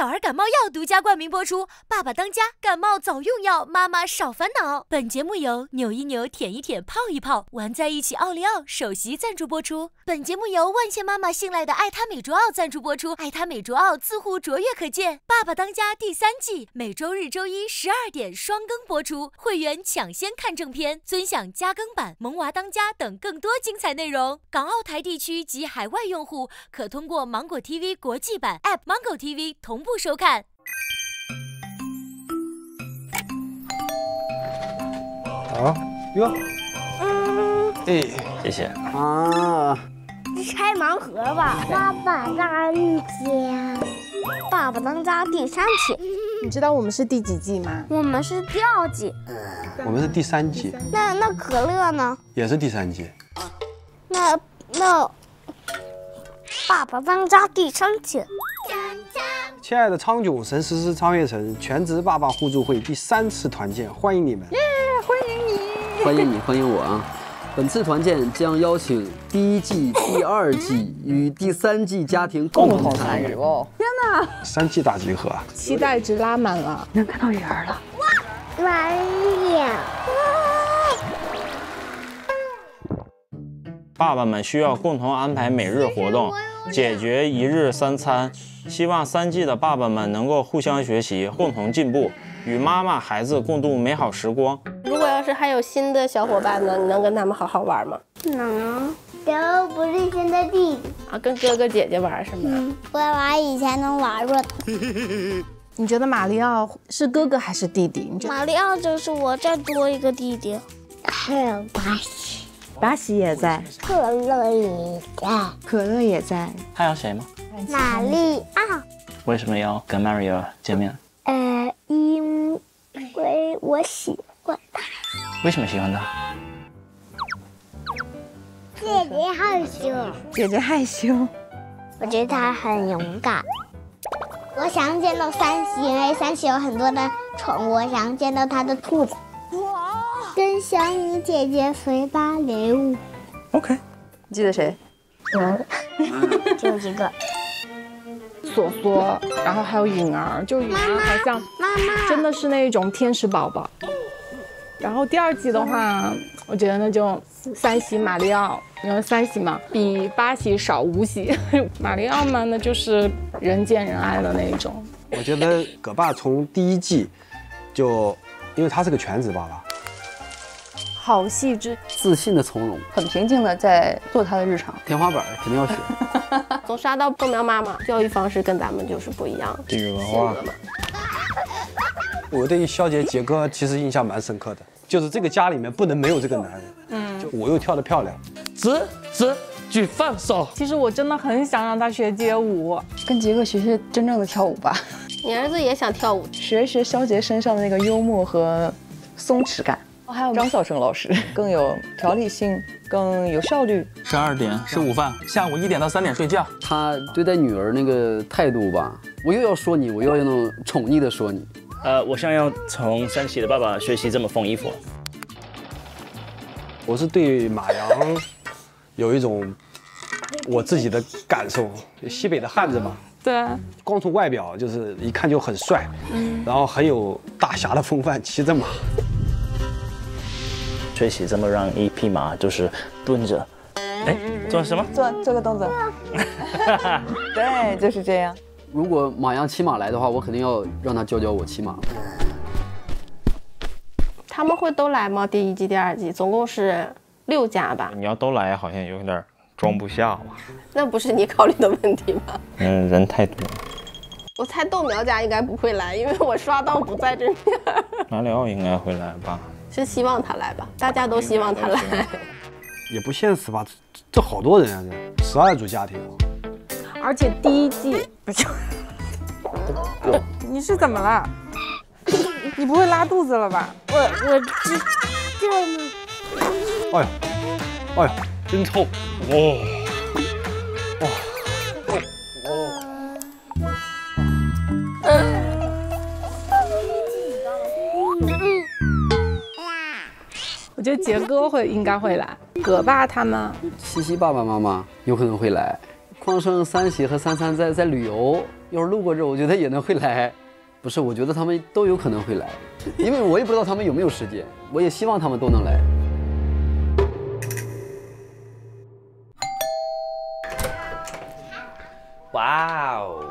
小儿感冒药独家冠名播出，爸爸当家，感冒早用药，妈妈少烦恼。本节目由扭一扭、舔一舔、泡一泡玩在一起奥利奥首席赞助播出。本节目由万千妈妈信赖的爱他美卓奥赞助播出，爱他美卓奥自护卓越可见。爸爸当家第三季每周日、周一十二点双更播出，会员抢先看正片，尊享加更版、萌娃当家等更多精彩内容。港澳台地区及海外用户可通过芒果 TV 国际版 App 芒果 TV 同步收看。好哟，嗯，哎，谢谢。啊，拆盲盒吧。爸爸当家，爸爸当家第三期，你知道我们是第几季吗？我们是第二季。我们是第三季，那那可乐呢？也是第三季。那那爸爸当家第三期。亲爱的苍囧、神思思、苍月城全职爸爸互助会第三次团建，欢迎你们！耶欢迎你，欢迎你，欢迎我啊！本次团建将邀请第一季、第二季与第三季家庭共同参与哦。三季大集合啊，期待值拉满了。能看到人了！哇来呀！爸爸们需要共同安排每日活动，解决一日三餐。希望三季的爸爸们能够互相学习，共同进步，与妈妈、孩子共度美好时光。如果要是还有新的小伙伴呢，你能跟他们好好玩吗？能。都不是新的弟弟。啊，跟哥哥姐姐玩是吗？嗯，我玩以前能玩过的。你觉得马里奥是哥哥还是弟弟？你觉得马里奥就是我，再多一个弟弟。还有巴西，巴西也在，可乐也在，可乐也在。还有谁吗？马里奥。为什么要跟 Mario 见面？呃，因为我喜欢他。为什么喜欢他？姐姐害羞，姐姐害羞，我觉得他很勇敢。我想见到三喜，因为三喜有很多的宠物，我想见到他的兔子。哇！跟小米姐姐随芭蕾舞。OK，你记得谁？嗯，就一个。索索，然后还有允儿，就允儿好像妈妈真的是那种天使宝宝。然后第二季的话，我觉得那就三喜马里奥，因为三喜嘛比八喜少五喜，马里奥嘛那就是人见人爱的那一种。我觉得葛爸从第一季就，因为他是个全职爸爸，好细致，自信的从容，很平静的在做他的日常。天花板肯定要学。从沙到豆苗妈妈，教育方式跟咱们就是不一样。地域文化。我对肖杰杰哥其实印象蛮深刻的，就是这个家里面不能没有这个男人。嗯，就我又跳得漂亮，直直举放手。其实我真的很想让他学街舞，跟杰哥学学真正的跳舞吧。你儿子也想跳舞，学一学肖杰身上的那个幽默和松弛感。哦还有张晓生老师，更有条理性，更有效率。十二点吃午饭，下午一点到三点睡觉。他对待女儿那个态度吧，我又要说你，我又要那种宠溺的说你。呃，我想要从三喜的爸爸学习这么缝衣服。我是对马洋有一种我自己的感受，西北的汉子嘛，对，光从外表就是一看就很帅，嗯，然后很有大侠的风范，骑着马。学习这么让一匹马就是蹲着，哎，做什么？做做个动作。对，就是这样。如果马洋骑马来的话，我肯定要让他教教我骑马。他们会都来吗？第一季、第二季总共是六家吧？你要都来，好像有点装不下吧？那不是你考虑的问题吗？嗯，人太多。我猜豆苗家应该不会来，因为我刷到不在这边。马里奥应该会来吧？是希望他来吧？大家都希望他来。也不现实吧？这这好多人啊，这十二组家庭。而且第一季，你是怎么了？你不会拉肚子了吧？我我这这呢？哎呀，哎呀，真臭！哦，哇，我觉得杰哥会应该会来，葛爸他们，西西爸爸妈妈有可能会来。匡生、三喜和三三在在旅游，要是路过这儿，我觉得也能会来。不是，我觉得他们都有可能会来，因为我也不知道他们有没有时间。我也希望他们都能来。哇哦！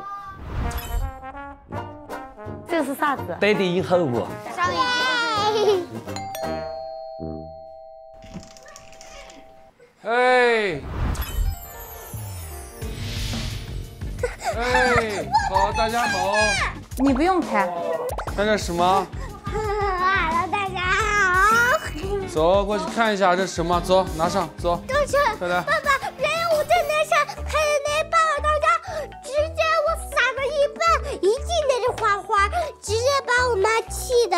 这是啥子？得地以后不？上一哎，哎，好，大家好。你不用开。看这什么？Hello，大家好。走过去看一下这是什么？走，拿上，走。都是快来爸爸，原来我在那上看见那爸爸当家，直接我撒了一半，一进来就花花，直接把我妈气的。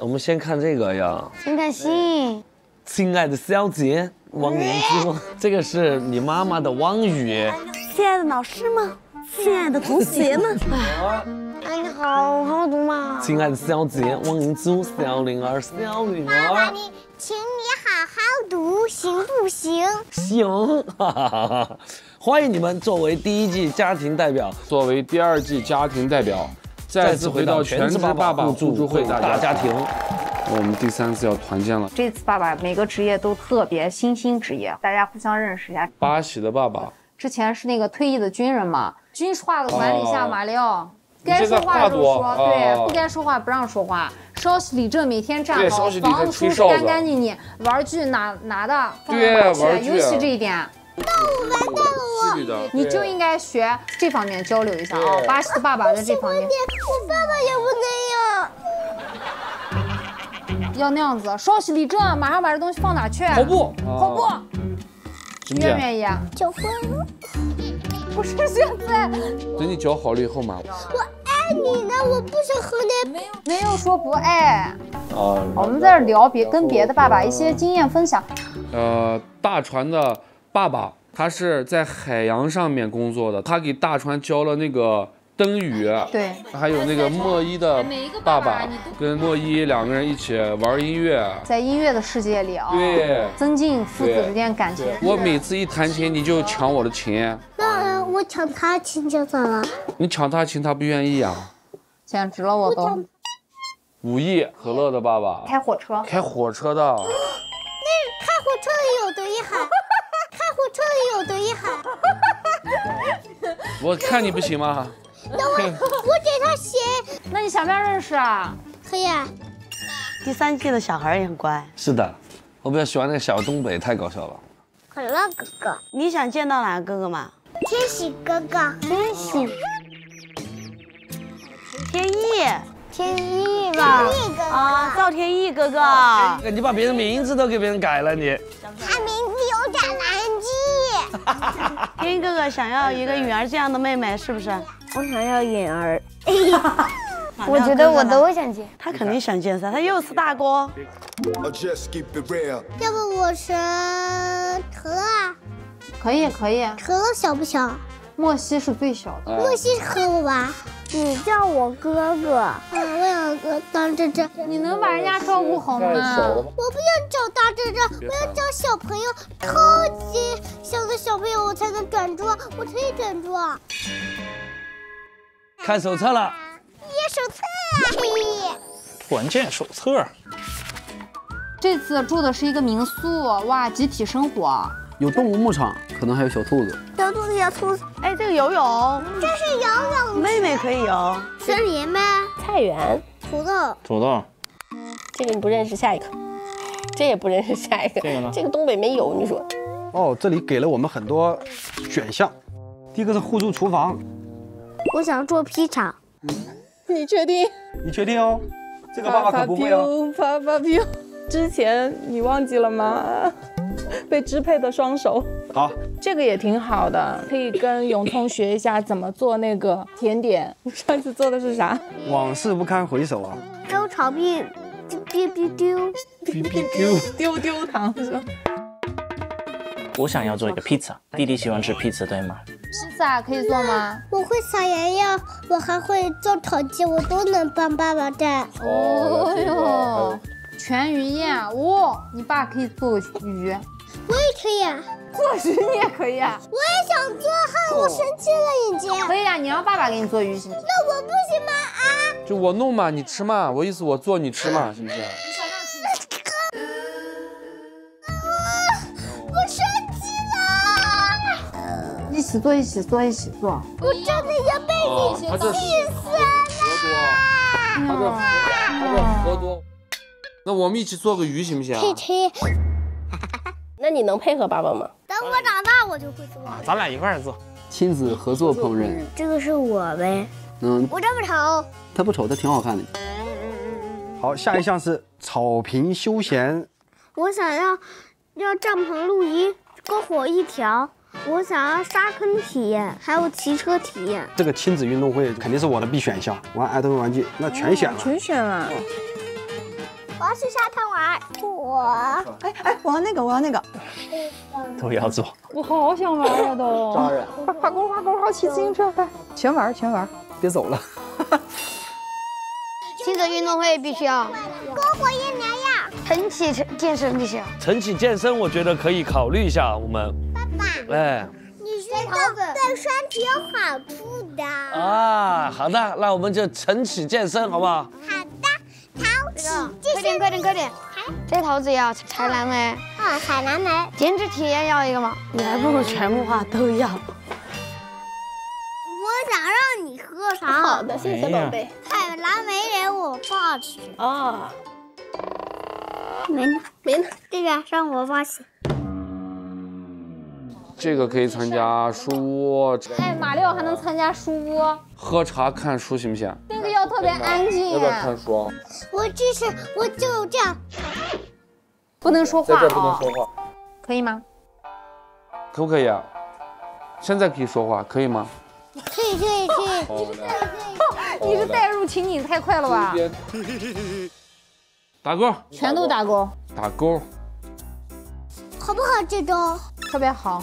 我们先看这个呀。先看信。亲爱的肖杰，汪明珠，这个是你妈妈的汪雨。亲爱的老师们，亲爱的同学们，哎，你好好读嘛。亲爱的小姐，王言之，小灵儿，小女爸爸，儿。你，请你好好读，行不行？行，哈哈哈哈！欢迎你们作为第一季家庭代表，作为第二季家庭代表，再次回到全职爸爸互助会大家庭。我们第三次要团建了。这次爸爸每个职业都特别新兴职业，大家互相认识一下。巴西的爸爸，之前是那个退役的军人嘛，军事化的管理下，哦马里奥该说话就说，哦对，不该说话不让说话。稍息立正，每天站好，房子收拾干干净净，玩具拿拿的放哪去，尤其这一点。是的，你就应该学这方面交流一下啊、对巴西的爸爸在这方面我爸爸也不能要那样子，稍息立正，马上把这东西放哪去？跑步跑步，什么姐？愿不愿意？求婚了。不是现在，等你脚好了以后嘛。我爱你呢，我不想和你。没有没有说不爱，啊。我们在这聊别跟别的爸爸一些经验分享。呃，大船的爸爸，他是在海洋上面工作的，他给大川教了那个灯语，对，还有那个莫伊的爸爸跟莫伊两个人一起玩音乐，在音乐的世界里啊，对。增进父子之间感情。我每次一弹琴，你就抢我的琴，那呃我抢他琴就算了。你抢他琴，他不愿意啊。简直了，我都。武艺可乐的爸爸，开火车，开火车的，那开火车的有德一海，开火车里有德一海。我看你不行吗？那我我给他写。那你想不想认识啊？可以啊。第三季的小孩也很乖。是的，我比较喜欢那个小东北，太搞笑了。可乐哥哥，你想见到哪个哥哥吗？天喜哥哥，天喜，天意。天意吧。天意哥哥。啊，赵天意哥哥。哎你把别人名字都给别人改了，你。天意哥哥想要一个允儿这样的妹妹，是不是？我想要允儿。我觉得我都想见。他肯定想见噻，他又是大哥。要不我生可乐啊？可以可以。可乐小不小？莫西是最小的。莫西和我玩。你叫我哥哥。嗯，我想哥当这这。你能把人家照顾好吗？我不要找大这这，我要找小朋友，超级小的小朋友我才能转桌，我可以转桌。看手册了。耶，手册啊！团建手册。这次住的是一个民宿，哇，集体生活。有动物牧场，可能还有小兔子。小兔子，小兔子。哎，这个游泳，这是游泳。妹妹可以游。森林呗。菜园。土豆。土豆。这个你不认识，下一个。这也不认识，下一个。这个呢？这个东北没有，你说。哦，这里给了我们很多选项。第一个是互助厨房。我想做披萨。你确定？你确定哦？这个爸爸可不会哦。啪啪啪！之前你忘记了吗？被支配的双手。好，这个也挺好的，可以跟永聪学一下怎么做那个甜点。你上次做的是啥？往事不堪回首啊。周炒币，丢丢丢，丢丢丢，丢丢糖是吧？我想要做一个披萨，弟弟喜欢吃披萨，对吗？披萨可以做吗？我会撒盐呀，我还会做炒鸡，我都能帮爸爸带。哦哟，全鱼宴哦，你爸可以做个鱼。我也可以啊，做鱼你也可以啊。我也想做哈！我生气了，已经。可以啊，你让爸爸给你做鱼行不行？那我不行吗？啊！就我弄嘛，你吃嘛，我意思我做你吃嘛，行不行？我生气了！一起做，一起做，一起做。我真的要被你气死了！他这他这河多，那我们一起做个鱼行不行啊？可以可以。那你能配合爸爸吗？等我长大我就会做。啊咱俩一块儿做。亲子合作烹饪，这个是我呗，嗯，我这么丑。他不丑，他挺好看的。好，下一项是草坪休闲。我想要要帐篷露营，篝火一条。我想要沙坑体验，还有骑车体验。这个亲子运动会肯定是我的必选项。玩儿童玩具那全选了。全选了。我要去沙滩玩。我，哎哎，我要那个，我要那个。都要做。我好想玩呀都。扎人。快快快快快骑自行车，快全玩全玩。别走了。亲子运动会必须要。篝火一年呀。晨起健身必须要。晨起健身，我觉得可以考虑一下。我们。爸爸。哎。你说的对身体有好处的。啊，好的，那我们就晨起健身，好不好？好的，早起。快点快点快点。这桃子要采蓝莓。啊，采蓝莓。减脂体验要一个吗？你还不如全部话都要。我想让你喝啥？好的，谢谢宝贝。采蓝莓给我爸吃。啊。没呢，没呢。这边让我爸吃。这个可以参加书屋。哎，马六还能参加书屋。喝茶看书行不行？那个要特别安静。要不要看书？我支持，我就这样。不能说话在这不能说话，可以吗？可不可以啊？现在可以说话，可以吗？可以可以可以。你是代入情景太快了吧？打勾。全都打勾。打勾。好不好？这周特别好。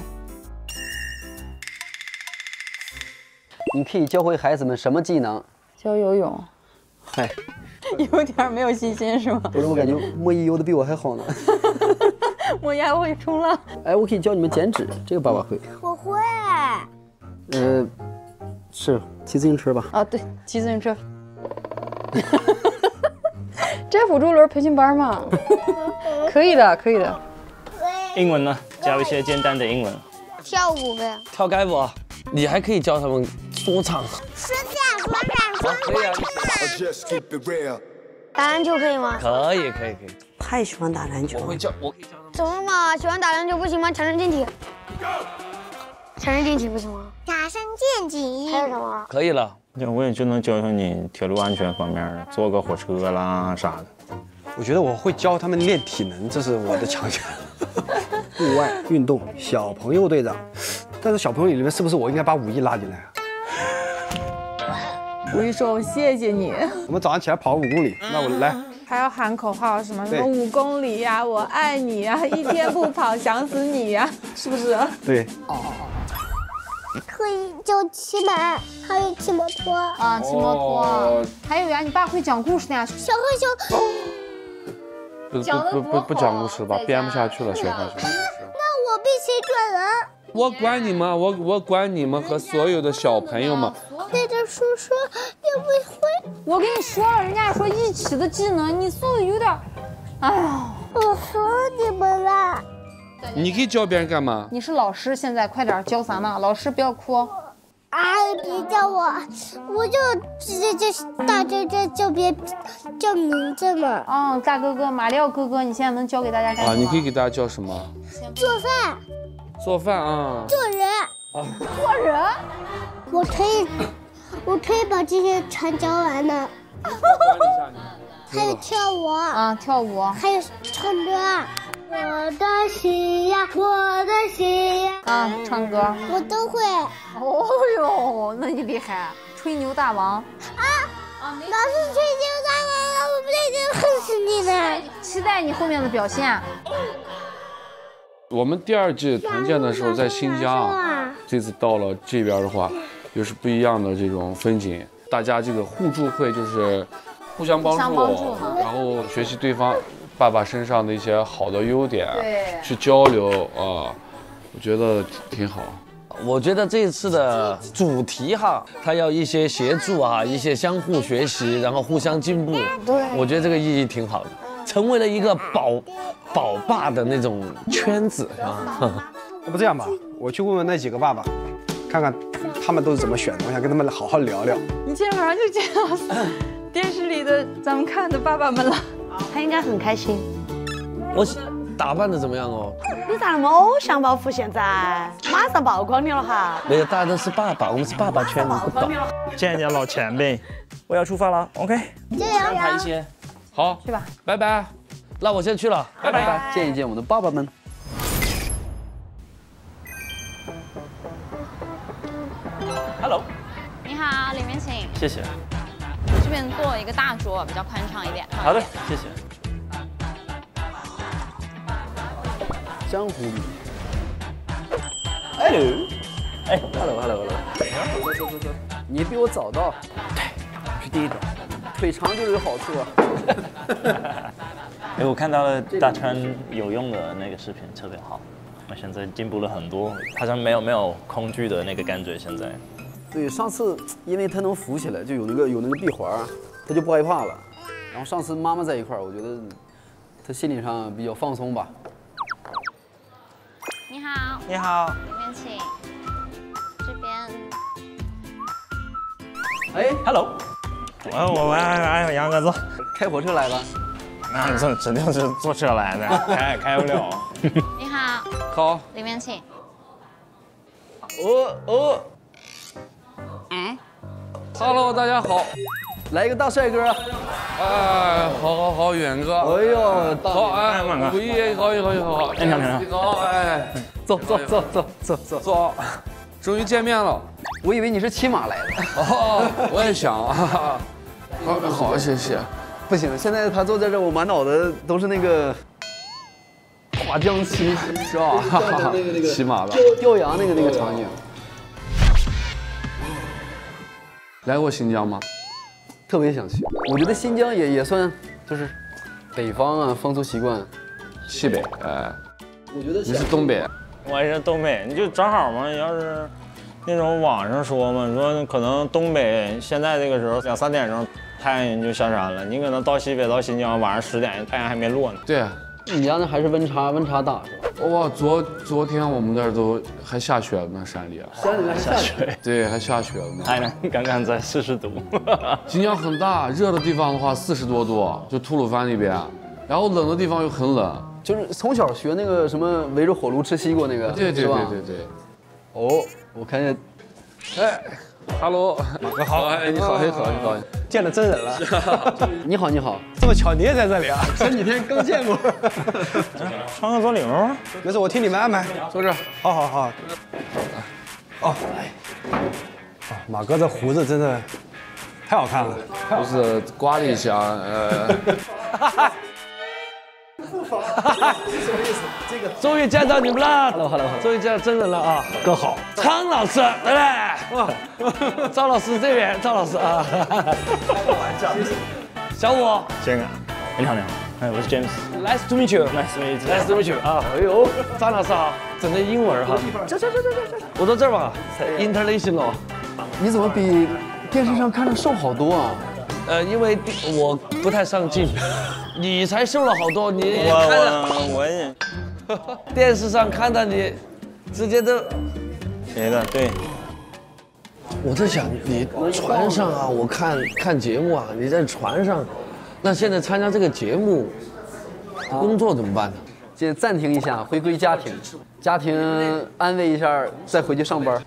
你可以教会孩子们什么技能？教游泳。嗨，有点没有信心是吗？不是，我感觉莫一游的比我还好呢。莫一还会冲浪。哎，我可以教你们剪纸，这个爸爸会。我会。呃，是骑自行车吧？啊，对，骑自行车。这辅助轮培训班嘛，可以的，可以的。英文呢？教一些简单的英文。跳舞呗。跳街舞，你还可以教他们说唱。说唱，说唱，说唱。打篮球可以吗？可以，可以，可以。太喜欢打篮球。我会教，我可以教他们。怎么嘛？喜欢打篮球不行吗？强身健体。强身健体不行吗？强身健体。还有什么？可以了。那我也就能教教你铁路安全方面的，坐个火车啦啥的。我觉得我会教他们练体能，这是我的强项。户外运动小朋友队长，但是小朋友里面是不是我应该把武艺拉进来啊？五一说：“我谢谢你。”我们早上起来跑五公里，那我来。还要喊口号什么什么五公里呀，我爱你呀，一天不跑想死你呀，是不是？对。哦。可以教骑马，还有骑摩托啊，骑摩托。还有呀，你爸会讲故事的呀，小黑熊。不不不不不讲故事吧，编不下去了，小黑熊。那我必须转人。我管你们，我我管你们和所有的小朋友们。对着叔叔也不会。我跟你说了，人家说一起的技能，你做的有点，哎呀。我说你们了。你可以教别人干嘛？你是老师，现在快点教咱呢。老师不要哭。啊！别叫我，我就直接就大哥哥叫别叫名字嘛。嗯，大哥哥，马料哥哥，你现在能教给大家干什么？啊，你可以给大家教什么？做饭。做饭啊。做人。啊。做人。我可以，我可以把这些全教完的。还有跳舞啊，跳舞，还有唱歌。我的心呀，我的心呀。啊，唱歌。我都会。哦呦，那你厉害，吹牛大王。啊！老师吹牛大王了，我不得就恨死你了。期待你后面的表现。我们第二季团建的时候在新疆，这次到了这边的话，又是不一样的这种风景。大家这个互助会就是互相帮助，然后学习对方爸爸身上的一些好的优点，对去交流啊，我觉得挺好。我觉得这一次的主题哈，它要一些协助啊，一些相互学习，然后互相进步。对我觉得这个意义挺好的，成为了一个宝宝爸的那种圈子啊。要不这样吧，我去问问那几个爸爸，看看他们都是怎么选的，我想跟他们好好聊聊。你今天晚上就见到电视里的咱们看的爸爸们了，他应该很开心。我打扮的怎么样哦？你咋那么偶像包袱？现在马上曝光你了哈！没有，大家都是爸爸，我们是爸爸圈，你不懂。见见老前辈，我要出发了，OK。加油！排一些，好，去吧，拜拜。那我先去了，拜拜。见一见我们的爸爸们。Hello，你好，里面请。谢谢。这边做一个大桌，比较宽敞一点。好的，谢谢。江湖米。Hello，哎，Hello，Hello，Hello。走走走走，你比我早到。对，我是第一个。腿长就是有好处啊。哎，我看到了大川有用的那个视频，特别好。我现在进步了很多，好像没有没有恐惧的那个感觉。现在，对，上次因为他能浮起来，就有那个有那个闭环，他就不害怕了。然后上次妈妈在一块儿，我觉得他心理上比较放松吧。你好，你好，里面请。这边。哎，Hello，我我我哎杨哥坐，开火车来了。那这指定是坐车来的，开开不了。你好，好，里面请。哦哦，哎，Hello，大家好，来一个大帅哥。哎，好好好，远哥。哎呦，好哎，五一好，好，好，好。哎，你好，你好。好，哎，走走走走走走走。终于见面了，我以为你是骑马来的。哦，我也想啊。好，谢谢。不行，现在他坐在这，我满脑子都是那个跨江骑，是吧？那个那个骑马的吊羊那个那个场景。来过新疆吗？特别想去。我觉得新疆也也算就是北方啊，风俗习惯。西北，哎，我觉得你是东北，我也是东北，你就正好嘛。要是那种网上说嘛，说可能东北现在这个时候两三点钟。太阳就下山了，你可能到西北到新疆晚上十点太阳还没落呢。对，你家那还是温差温差大是吧？哇，昨昨天我们那儿都还下雪呢，山里。山里还下雪？对，还下雪呢。海南刚刚在四十度。新疆很大，热的地方的话四十多度，就吐鲁番那边，然后冷的地方又很冷。就是从小学那个什么围着火炉吃西瓜那个，对对对对对。哦，我看见，哎。Hello，马哥好，哎，你好，你好，你好，见了真人了。你好，你好，这么巧你也在这里啊？前几天刚见过。穿个左领儿，没事，我听你们安排。坐这儿。好好好。哦，哦，马哥这胡子真的太好看了，就是刮了一下，呃。什么意思？这个终于见到你们了，Hello Hello，终于见到真人了啊！哥好，苍老师，对不对？赵老师这边，赵老师啊。开玩笑，小五，这个，你好你好，哎，我是 James。Nice to meet you. Nice to meet you. Nice to meet you. 啊，哎呦，张老师好，整个英文哈。这这这这这这，我到这儿吧，International。你怎么比电视上看着瘦好多啊？呃，因为我不太上镜，你才瘦了好多。你看我我也，电视上看到你，直接都谁的？对。我在想，你船上啊，我看看节目啊，你在船上，那现在参加这个节目，工作怎么办呢？先暂停一下，回归家庭，家庭安慰一下，再回去上班。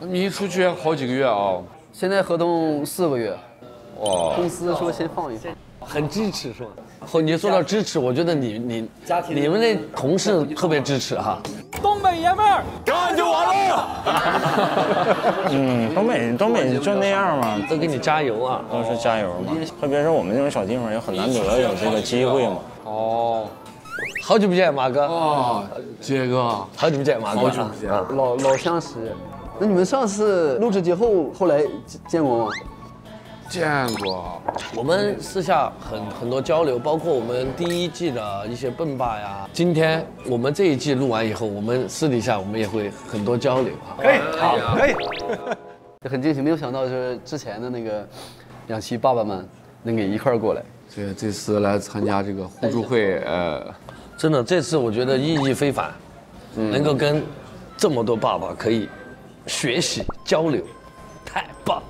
你一出去好几个月啊？现在合同四个月。哇！公司说先放一放，很支持是吧？后你说到支持，我觉得你你你们那同事特别支持哈。东北爷们儿干就完了。嗯，东北东北就那样嘛，都给你加油啊，都是加油嘛。特别是我们这种小地方，也很难得有这个机会嘛。哦，好久不见，马哥。哦，杰哥，好久不见，马哥。好久不见，老老相识。那你们上次录制节后后来见过吗？见过。我们私下很很多交流，包括我们第一季的一些笨爸呀。今天我们这一季录完以后，我们私底下我们也会很多交流啊。可以，好，可以。很惊喜，没有想到就是之前的那个两期爸爸们能给一块儿过来。这，这次来参加这个互助会，呃，真的这次我觉得意义非凡，能够跟这么多爸爸可以学习交流，太棒。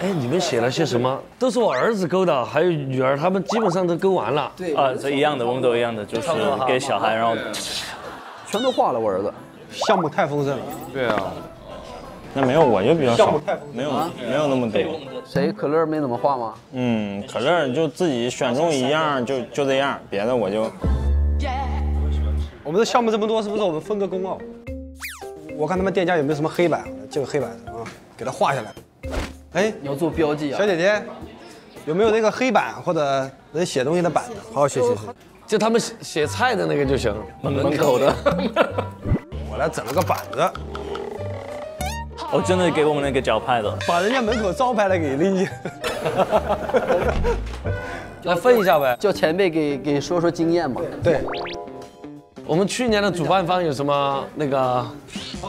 哎，你们写了些什么？都是我儿子勾的，还有女儿，他们基本上都勾完了。对啊，这一样的，我们都一样的，就是给小孩，然后全都画了。我儿子项目太丰盛了。对啊，那没有，我就比较少没有没有那么多。谁可乐没怎么画吗？嗯，可乐就自己选中一样就就这样，别的我就我们的项目这么多，是不是我们分个工啊？我看他们店家有没有什么黑板，这个黑板啊，给他画下来。哎，你要做标记啊？小姐姐，有没有那个黑板或者能写东西的板子？好好写写写，就他们写写菜的那个就行，门口的。我来整了个板子，哦，真的给我们那个脚拍的，把人家门口招牌来给拎进。来分一下呗，叫前辈给给说说经验嘛。对，我们去年的主办方有什么那个？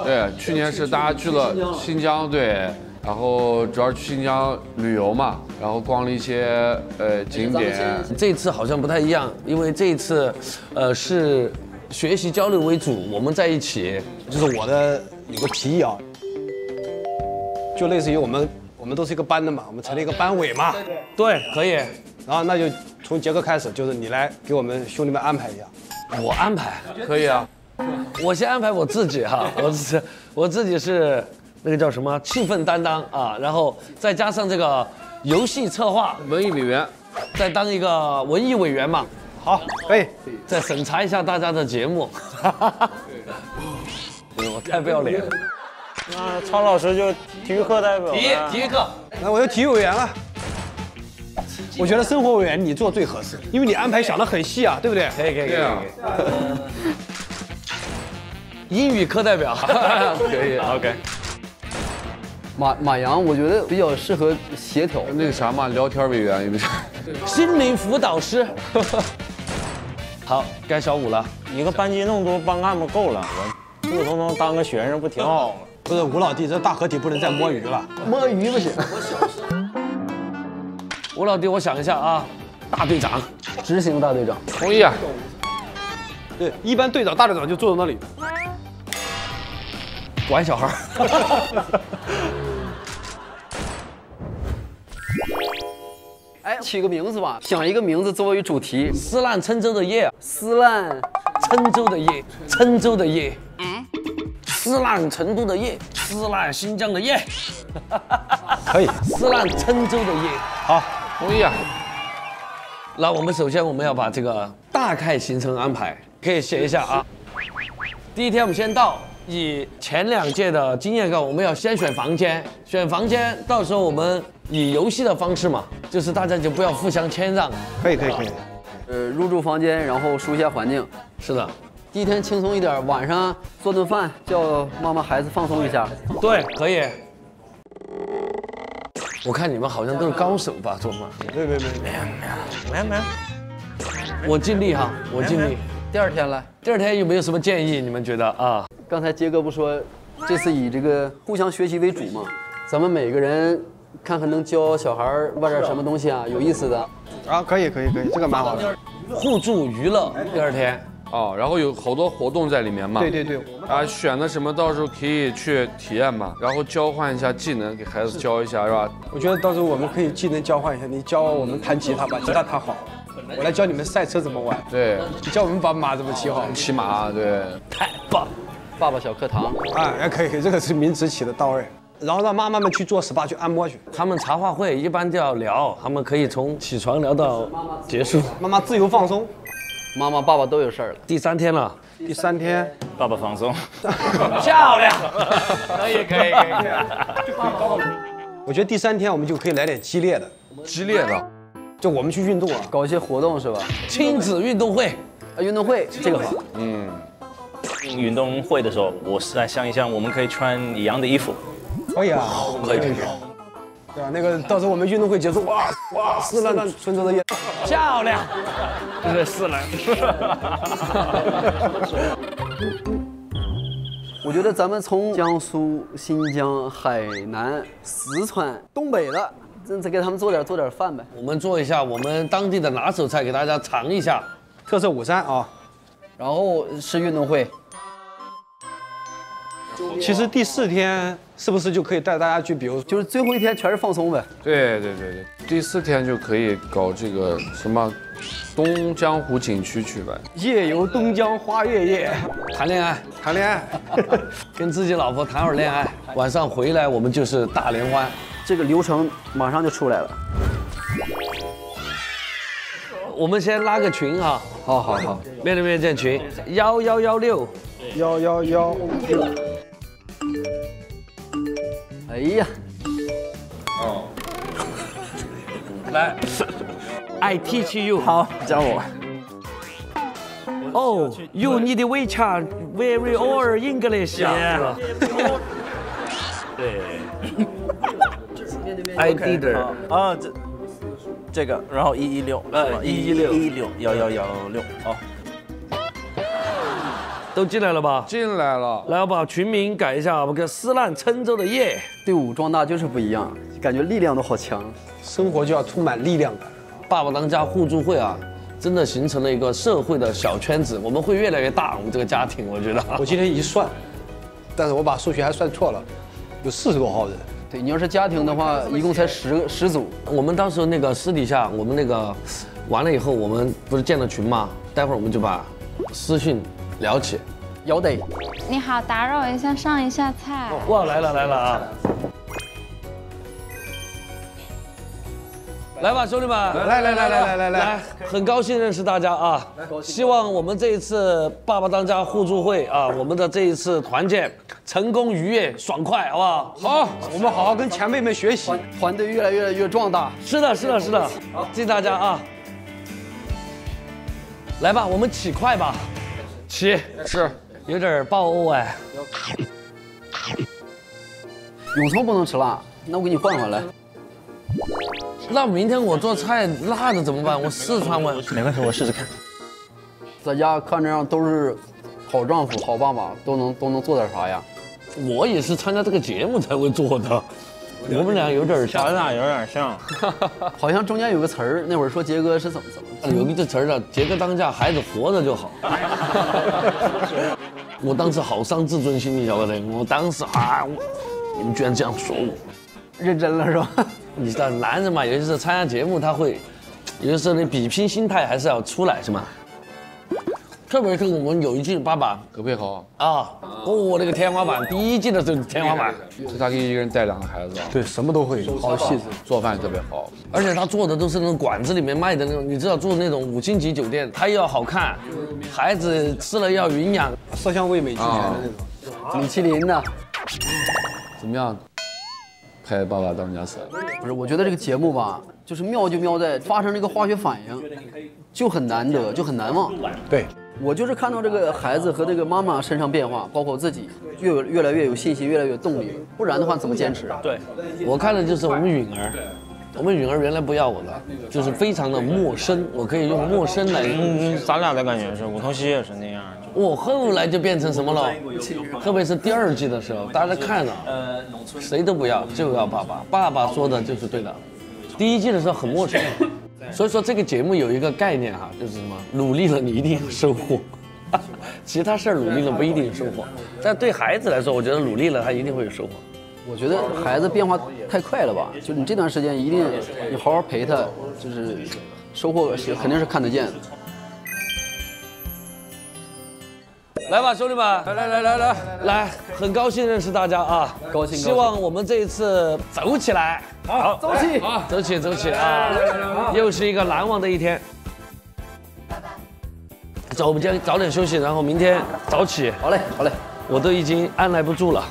对，去年是大家去了新疆，对，然后主要去新疆旅游嘛，然后逛了一些呃景点。这次好像不太一样，因为这一次，呃，是学习交流为主，我们在一起。就是我的有个提议啊，就类似于我们我们都是一个班的嘛，我们成立一个班委嘛。对，可以。然后那就从杰哥开始，就是你来给我们兄弟们安排一下。我安排，可以啊。我先安排我自己哈，我是我自己是那个叫什么气氛担当啊，然后再加上这个游戏策划文艺委员，再当一个文艺委员嘛。好，可以。再审查一下大家的节目。我太不要脸了。那曹老师就体育课代表。体体育课，那我就体育委员了。我觉得生活委员你做最合适，因为你安排想得很细啊，对不对？可以可以可以。英语课代表 可以，OK。马马洋，我觉得比较适合协调那个啥嘛，聊天委员有没有？心灵辅导师。好，该小五了。一个班级那么多班干部够了，我普普通通当个学生不挺好吗？不是吴老弟，这大合体不能再摸鱼了，摸鱼不行。吴 老弟，我想一下啊，大队长，执行大队长，同意啊。对，一般队长、大队长就坐在那里，管小孩。哎，起个名字吧，想一个名字作为主题。撕烂郴州的夜，撕烂郴州的夜，郴州的夜。哎，撕烂成都的夜，撕烂新疆的夜。可以，撕烂郴州的夜。好，同意啊。那我们首先我们要把这个大概行程安排，可以写一下啊。第一天我们先到，以前两届的经验告，我们要先选房间，选房间，到时候我们以游戏的方式嘛，就是大家就不要互相谦让。可以可以可以。呃，入住房间，然后熟悉一下环境。是的，第一天轻松一点，晚上做顿饭，叫妈妈孩子放松一下。对，可以。我看你们好像都是高手吧，做饭。没没没没没没。我尽力哈，我尽力。第二天来，第二天有没有什么建议？你们觉得啊？刚才杰哥不说，这次以这个互相学习为主嘛，咱们每个人看看能教小孩玩点什么东西啊，有意思的。啊，可以可以可以，这个蛮好的。互助娱乐，第二天。哦，然后有好多活动在里面嘛。对对对。啊，选的什么到时候可以去体验嘛，然后交换一下技能，给孩子教一下是吧？我觉得到时候我们可以技能交换一下，你教我们弹吉他吧，吉他弹好，我来教你们赛车怎么玩。对。你教我们把马怎么骑好。骑马，对。太棒！爸爸小课堂。啊，哎可以可以，这个是名词起的到位。然后让妈妈们去做 SPA 去按摩去。他们茶话会一般都要聊，他们可以从起床聊到结束。妈妈自由放松。妈妈、爸爸都有事儿了。第三天了，第三天，爸爸放松，漂亮，可以可以可以。我觉得第三天我们就可以来点激烈的，激烈的，就我们去运动啊，搞一些活动是吧？亲子运动会，啊，运动会这个好。嗯，运动会的时候，我是在想一想，我们可以穿一样的衣服。可以啊，可以可以。对吧？那个到时候我们运动会结束，哇哇，四烂春州的夜，漂亮，这是四烂。我觉得咱们从江苏、新疆、海南、四川、东北的，这再给他们做点做点饭呗。我们做一下我们当地的拿手菜给大家尝一下，特色午餐啊，然后是运动会。其实第四天是不是就可以带大家去，比如就是最后一天全是放松呗？对对对对，第四天就可以搞这个什么东江湖景区去呗，夜游东江花月夜，谈恋爱，谈恋爱，跟自己老婆谈会儿恋爱，晚上回来我们就是大联欢。这个流程马上就出来了。我们先拉个群啊，好好好，面对面建群，幺幺幺六，幺幺幺六。哎呀，哦，来，I teach you，好，教我。哦、oh,，you need WeChat very all English，对。I did，啊，这这个，然后一一六，呃一一六一一六幺幺幺六，哦。都进来了吧？进来了。来，我把群名改一下，我们个撕烂郴州的夜。队伍壮大就是不一样，感觉力量都好强。生活就要充满力量感。爸爸当家互助会啊，真的形成了一个社会的小圈子，我们会越来越大。我们这个家庭，我觉得。我今天一算，但是我把数学还算错了，有四十多号人。对你要是家庭的话，一共才十十组。我们当时那个私底下，我们那个完了以后，我们不是建了群吗？待会儿我们就把私讯。聊起，有得。你好，打扰一下，上一下菜。哇，来了来了啊！来吧，兄弟们，来来来来来来来，很高兴认识大家啊！希望我们这一次爸爸当家互助会啊，我们的这一次团建成功愉悦、爽快，好不好？好，我们好好跟前辈们学习，团队越来越越壮大。是的，是的，是的。好，敬大家啊！来吧，我们起筷吧。起是有点爆哦哎，永葱不能吃辣，那我给你换换来。那明天我做菜辣的怎么办？我四川味。没关系，我试试看。在家看这样都是好丈夫、好爸爸，都能都能做点啥呀？我也是参加这个节目才会做的。我们俩有点像，咱俩有点像，好像中间有个词儿，那会儿说杰哥是怎么怎么，有一个词儿叫“杰哥当下，孩子活着就好”。我当时好伤自尊心，你晓得不。我当时啊，你们居然这样说我，认真了是吧？你知道男人嘛，有些时候参加节目，他会有些时候你比拼心态还是要出来，是吗？特别是我们有一季爸爸葛佩豪啊，哦，那个天花板，第一季的时候天花板，是他给一个人带两个孩子，对，什么都会，好细致，做饭特别好，而且他做的都是那种馆子里面卖的那种，你知道做那种五星级酒店，他又要好看，孩子吃了要营养，色香味美俱全的那种，米其林的，怎么样？拍《爸爸当家》三，不是，我觉得这个节目吧，就是妙就妙在发生这个化学反应，就很难得，就很难忘。对。我就是看到这个孩子和这个妈妈身上变化，包括自己越越来越有信心，越来越有动力。不然的话怎么坚持啊？对，我看的就是我们允儿，我们允儿原来不要我的，就是非常的陌生，我可以用陌生来。嗯，咱俩的感觉是，吴桐熙也是那样。我后来就变成什么了？特别是第二季的时候，大家看了，呃谁都不要，就要爸爸，爸爸说的就是对的。第一季的时候很陌生。所以说这个节目有一个概念哈，就是什么努力了你一定有收获，其他事儿努力了不一定有收获，但对孩子来说，我觉得努力了他一定会有收获。我觉得孩子变化太快了吧，就你这段时间一定你好好陪他，就是收获是肯定是看得见的。来吧，兄弟们，来来来来来来，很高兴认识大家啊，高兴。希望我们这一次走起来，好，走起，好，走起，走起啊！又是一个难忘的一天。走，我们今天早点休息，然后明天早起。好嘞，好嘞，我都已经按耐不住了。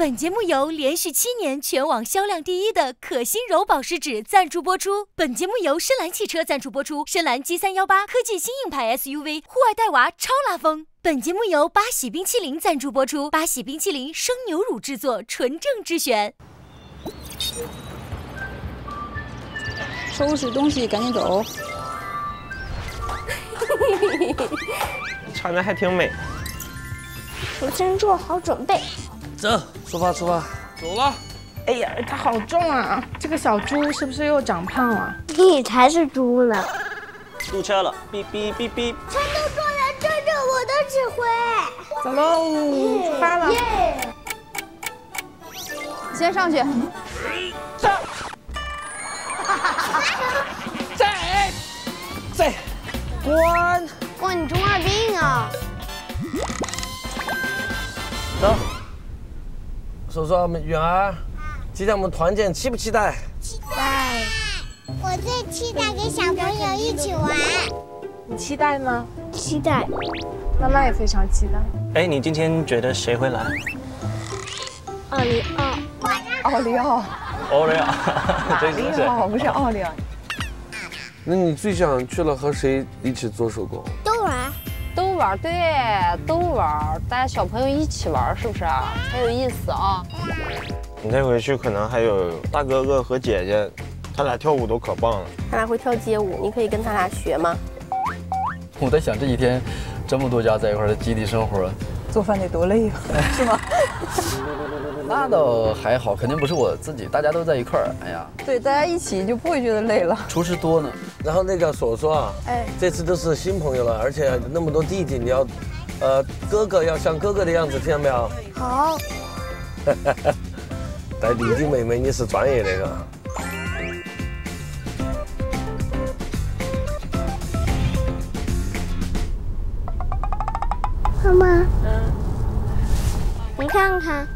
本节目由连续七年全网销量第一的可心柔保湿纸赞助播出。本节目由深蓝汽车赞助播出。深蓝 G 三幺八科技新硬派 SUV，户外带娃超拉风。本节目由八喜冰淇淋赞助播出。八喜冰淇淋生牛乳制作，纯正之选。收拾东西，赶紧走。穿的还挺美。我先做好准备。走，出发出发，走了。哎呀，它好重啊！这个小猪是不是又长胖了？你才是猪呢！堵车了，哔哔哔哔。全都过来跟着我的指挥。走喽，出发了。先上去。上。在在，关。哇，你中二病啊！走。说说我们远儿，今天我们团建期不期待？期待。我最期待跟小朋友一起玩。你期待吗？期待。妈妈也非常期待。哎，你今天觉得谁会来？奥利奥。奥利奥。奥利奥。马里奥不是奥利奥。那你最想去了和谁一起做手工？都玩。都玩，对，都玩，大家小朋友一起玩，是不是啊？才有意思啊！你再回去可能还有大哥哥和姐姐，他俩跳舞都可棒了。他俩会跳街舞，你可以跟他俩学吗？我在想这几天这么多家在一块的集体生活，做饭得多累呀，是吗？那倒还好，肯定不是我自己，大家都在一块儿。哎呀，对，大家一起就不会觉得累了。厨师多呢，然后那个锁锁啊，哎，这次都是新朋友了，而且那么多弟弟，你要，呃，哥哥要像哥哥的样子，听到没有？好。带弟弟妹妹你是专业的个。妈妈，看看。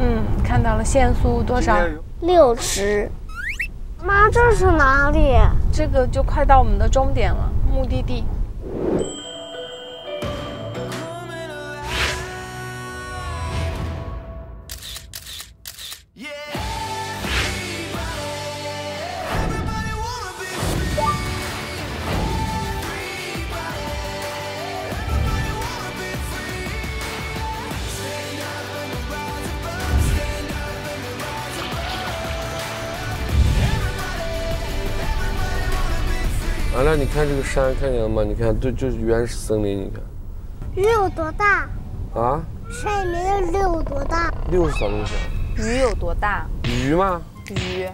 嗯，看到了限速多少？六十。妈，这是哪里？这个就快到我们的终点了，目的地。山，看见了吗？你看，这就是原始森林。你看，鱼有多大？啊？山里面的六有多大？六是啥东西？鱼有多大？鱼吗？鱼。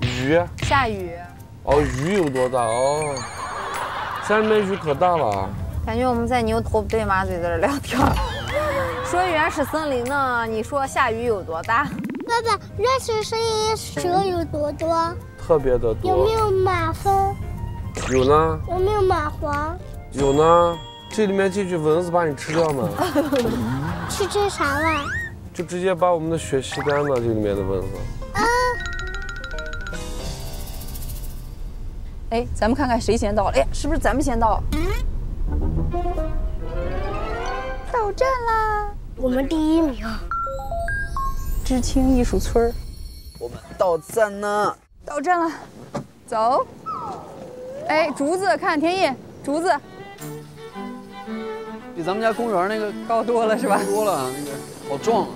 鱼。下雨。哦，鱼有多大？哦，山里面鱼可大了。感觉我们在牛头不对马嘴在这聊天。说原始森林呢，你说下雨有多大？爸爸，原始森林蛇有多多？特别的多。有没有马蜂？有呢。有没有蚂蟥？有呢。这里面进去蚊子把你吃掉呢。吃吃啥了？就直接把我们的血吸干了，这里面的蚊子。啊。哎，咱们看看谁先到了？哎，是不是咱们先到？到站啦！我们第一名。知青艺术村我们到站呢。到站了，走。哎，竹子，看天意，竹子，比咱们家公园那个高多了是吧？多了，那个好壮啊！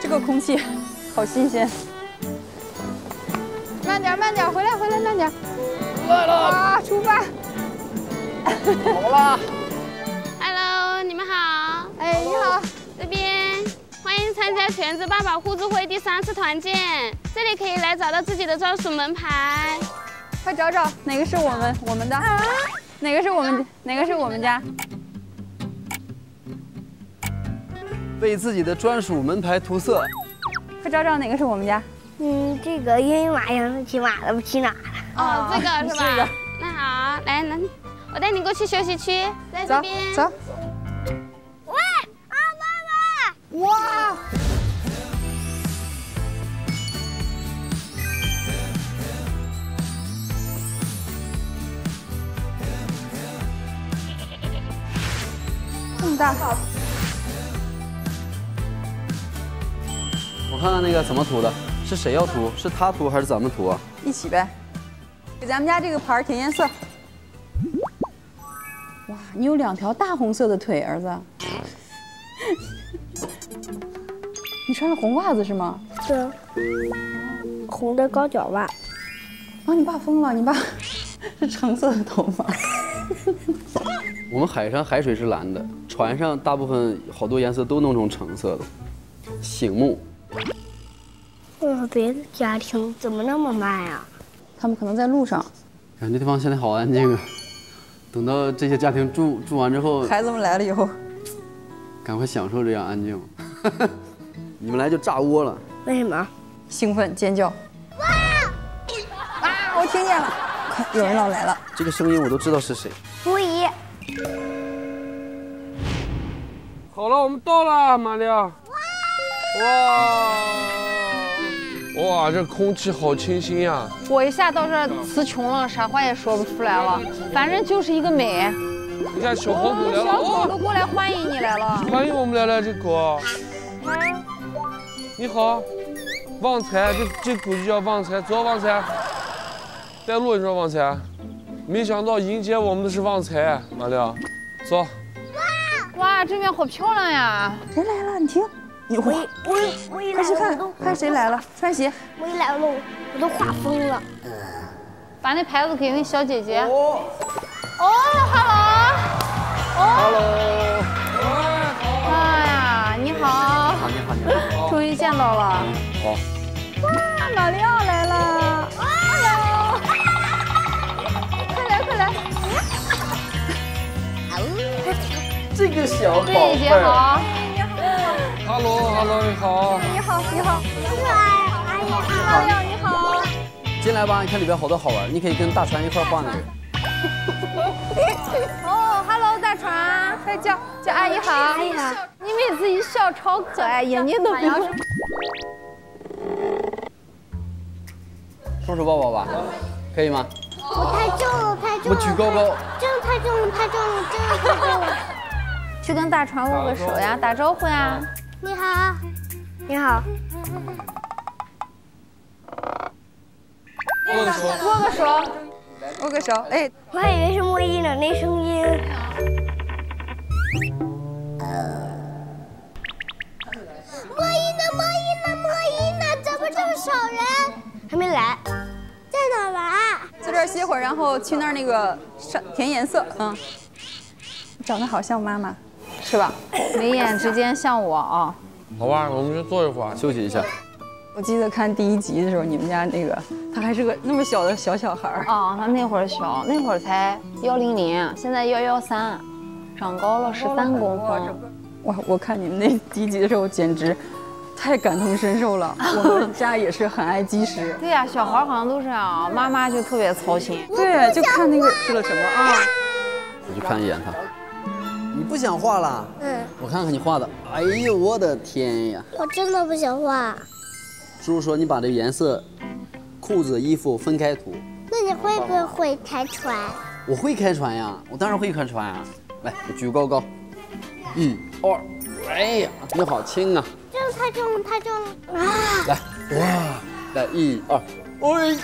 这个空气 好新鲜。慢点，慢点，回来，回来，慢点。来了，啊，出发。好了。Hello，你们好。哎，你好，这边欢迎参加全职爸爸互助会第三次团建，这里可以来找到自己的专属门牌。快找找哪个是我们我们的，哪个是我们哪个是我们家？为自己的专属门牌涂色。快找找哪个是我们家？嗯，这个因为马羊骑马了不骑哪了？哦，这个 是吧？那好，来，来，我带你过去休息区，在这边。走。喂，啊，爸爸！哇！这么大。我看看那个怎么涂的，是谁要涂？是他涂还是咱们涂啊？一起呗，给咱们家这个牌填颜色。哇，你有两条大红色的腿，儿子。你穿着红袜子是吗？对，红的高脚袜。啊，你爸疯了，你爸 是橙色的头发。我们海上海水是蓝的，船上大部分好多颜色都弄成橙色的，醒目。嗯，别的家庭怎么那么慢呀？他们可能在路上。感觉地方现在好安静啊。等到这些家庭住住完之后，孩子们来了以后，赶快享受这样安静。你们来就炸窝了。为什么？兴奋尖叫。哇！啊！我听见了，快，有人要来了。这个声音我都知道是谁。木姨。好了，我们到了，玛利亚。哇！哇，这空气好清新呀！我一下到这儿词穷了，啥话也说不出来了。反正就是一个美。你看小黄狗来了，小狗都过来欢迎你来了。欢迎我们来了，这狗。你好，旺财，这这狗就叫旺财，走，旺财。带路，你说旺财。没想到迎接我们的是旺财，玛利亚，走。哇哇，这边好漂亮呀！谁来了？你听，你我我我一来，快去看看谁来了，穿鞋。我一来了，我都画疯了。把那牌子给那小姐姐。哦，hello。Hello。哎呀，你好。好，你好，你好。终于见到了。好。哇，马里奥来了。这个小宝贝姐好。Hello，Hello，你好。你好，你好。阿姨好，你好。进来吧，你看里边好多好玩，你可以跟大船一块画那个。哦，Hello，大船，快叫叫阿姨好。阿姨好。你每次一笑超可爱，眼睛都不用。双手抱抱吧，可以吗？我太重了，太重了。我举高高。真的太重了，太重了，真的太重了。去跟大船握个手呀，打招呼呀。你好，你好。握个手，握个手，握个手。哎，我还以为是莫一呢，那声音。莫一呢？莫一呢？莫一呢？怎么这么少人？还没来，在哪玩？在这儿歇会儿，然后去那儿那个上填颜色。嗯，长得好像妈妈，是吧？眉眼之间像我啊。好吧，我们就坐一会儿，休息一下。我记得看第一集的时候，你们家那个他还是个那么小的小小孩儿。啊，他那会儿小，那会儿才幺零零，现在幺幺三，长高了十三公分。我，我看你们那第一集的时候，简直太感同身受了。我们家也是很爱积食。对呀、小孩好像都这样，妈妈就特别操心。对，就看那个吃了什么啊。我去看一眼他。你不想画了？嗯，我看看你画的。哎呦，我的天呀！我真的不想画。叔叔说你把这颜色、裤子、衣服分开涂。那你会不会开船？我会开船呀，我当然会开船啊。来，我举高高。一、二，哎呀，你好轻啊！太重了，太重了啊！来，哇，来一二，哎，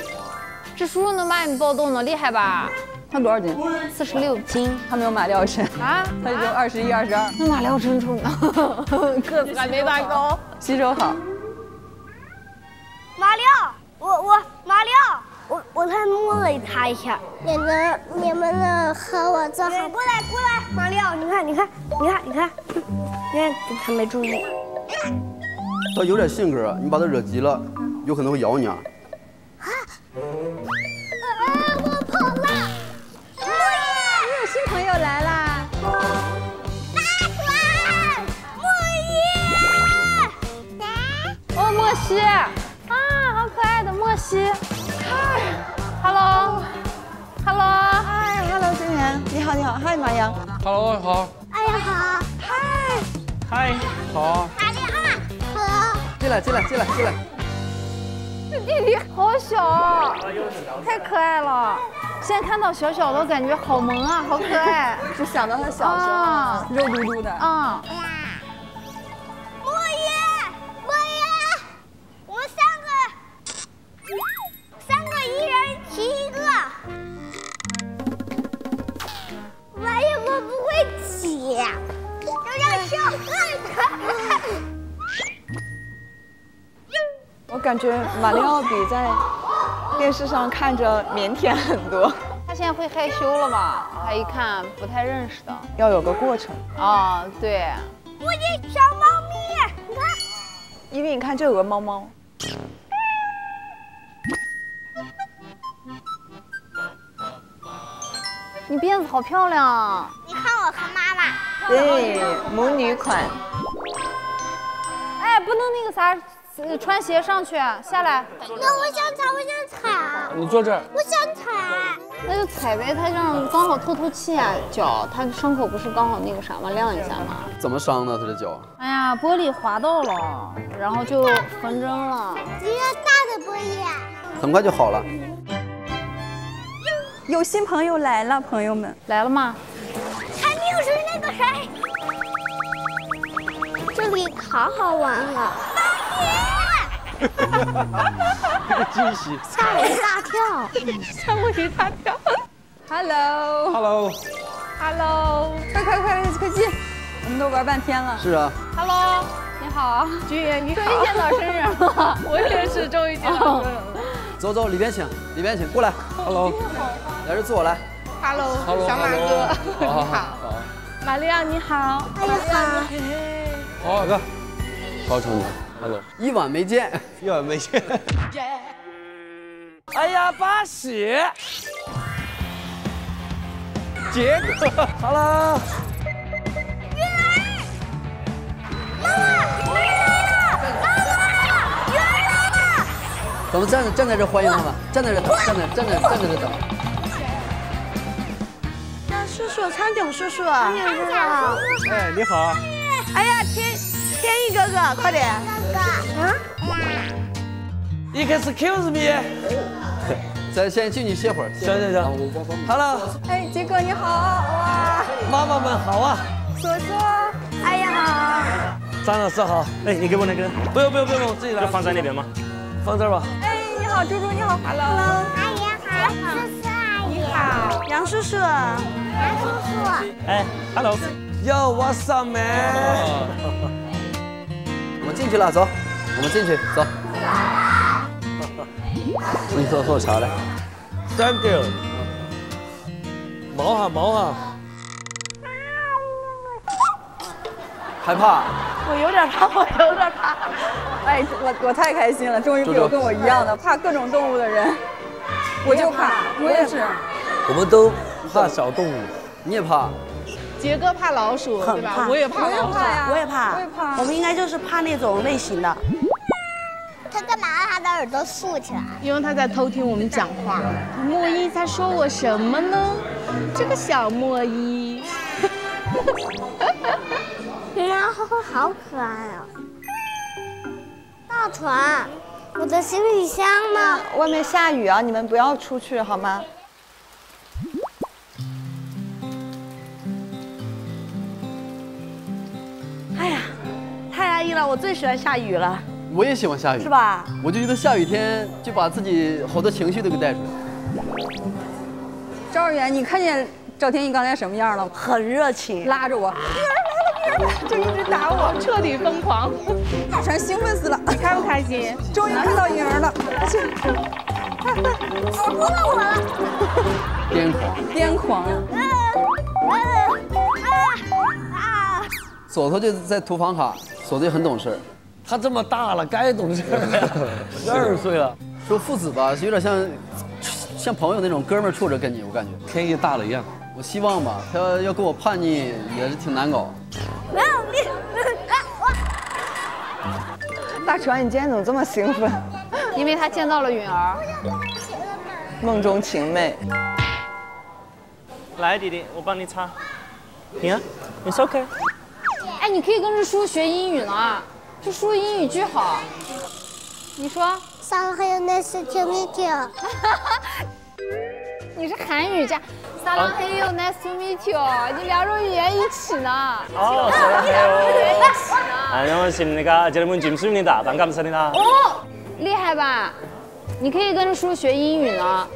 这叔叔能把你抱动的，厉害吧？他多少斤？四十六斤。他没有马料沉啊，他就二十一、二十二。那马料真重呢，个子还没他高。吸收好。马里奥，我我马里奥，我我才摸了他一下，你能你们能和我做好？过来过来，马里奥，你看你看你看你看，你看他没注意。他有点性格，你把他惹急了，有可能会咬你啊。啊！我跑了！莫伊，你有新朋友来啦！大船，莫伊。哦，莫西。啊，好可爱的莫西！嗨，Hello，Hello，嗨，Hello，真源，你好，你好，嗨，马洋，Hello，好，哎呀好，嗨，嗨，好，马里奥，Hello，进来，进来，进来，进来。这弟弟好小，太可爱了。现在看到小小的，感觉好萌啊，好可爱。就想到他小时候，肉嘟嘟的。啊。莫伊，莫伊。我们三个，三个一人骑一个。万一我不会骑，就让小哥哥。感觉马里奥比在电视上看着腼腆很多。他现在会害羞了嘛？他一看不太认识的，要有个过程。哦，对。我的小猫咪，你看，因为你看这有个猫猫。你辫子好漂亮，你看我和妈妈。对，母女款。哎，不能那个啥，呃穿鞋上去，下来。那我想踩，我想踩啊！你坐这儿。我想踩。那就踩呗，它这样刚好透透气啊，脚它伤口不是刚好那个啥吗？晾一下嘛。怎么伤的？他的脚？哎呀，玻璃划到了，然后就缝针了。一个大的玻璃。很快就好了。有新朋友来了，朋友们来了吗？还没有是那个谁。这里好好玩了。这个惊喜，吓我一大跳，吓我一大跳。Hello。Hello。Hello。快快快快进！我们都玩半天了。是啊。Hello，你好，君爷你好。终于见到真人了，我也是终于见到真人了。走走，里边请，里边请，过来。Hello。来这坐来。Hello，Hello，小马哥，你好好。玛利亚你好。哎呀好。好哥，高成你，Hello。一晚没见，一晚没见。哎呀，巴喜。杰哥，Hello。咱们站站在这欢迎他们，站在这等，站在站在站在这等。叔叔，苍井叔叔，苍井叔叔，哎，你好。哎呀，天天意哥哥，快点。哥哥。啊 Excuse me。咱先进去歇会儿。行行行。Hello。哎，杰哥你好，哇。妈妈们好啊。叔叔，哎呀好。张老师好。哎，你给我那个。不用不用不用，我自己来。就放在那边吗？放这儿吧。哎，你好，猪猪你好，Hello。阿姨好，叔叔阿姨好，杨叔叔。杨叔叔。哎，Hello。Yo what's up man？我们进去了，走，我们进去，走。你喝喝茶来。Thank you。毛哈毛哈。害怕？我有点怕，我有点怕。哎，我我太开心了，终于有跟我一样的怕各种动物的人。我就怕，我也是。我们都怕小动物，你也怕？杰哥怕老鼠，对吧？我也怕，我也怕呀，我也怕，我也怕。我们应该就是怕那种类型的。他干嘛把他的耳朵竖起来？因为他在偷听我们讲话。莫伊在说我什么呢？这个小莫伊。然后好可爱啊！大船，我的行李箱呢？外面下雨啊，你们不要出去好吗？我最喜欢下雨了。我也喜欢下雨，是吧？我就觉得下雨天就把自己好多情绪都给带出来。赵二元，你看见赵天翼刚才什么样了？很热情，拉着我，就一直打我，彻底疯狂。大船兴奋死了，你开不开心？终于看到影儿了，而且保护了我了。癫狂，癫狂。锁头就在涂房卡，锁头就很懂事。他这么大了，该懂事了，十二岁了。说父子吧，有点像像朋友那种哥们儿处着跟你，我感觉天意大了一样。我希望吧，他要要跟我叛逆也是挺难搞。没有你，大船，你今天怎么这么兴奋？因为他见到了允儿，梦中情妹。来，弟弟，我帮你擦。你看，It's OK。哎，你可以跟着叔学英语呢，这叔英语巨好。你说？上还有 nice to meet you。你是韩语加撒浪嘿哟，nice to meet you，你两种语言一起呢。哦，撒浪嘿哟。안녕하십니까 여러분 짐수입니다. 반갑습니다. 哦，厉害吧？你可以跟着叔学英语呢。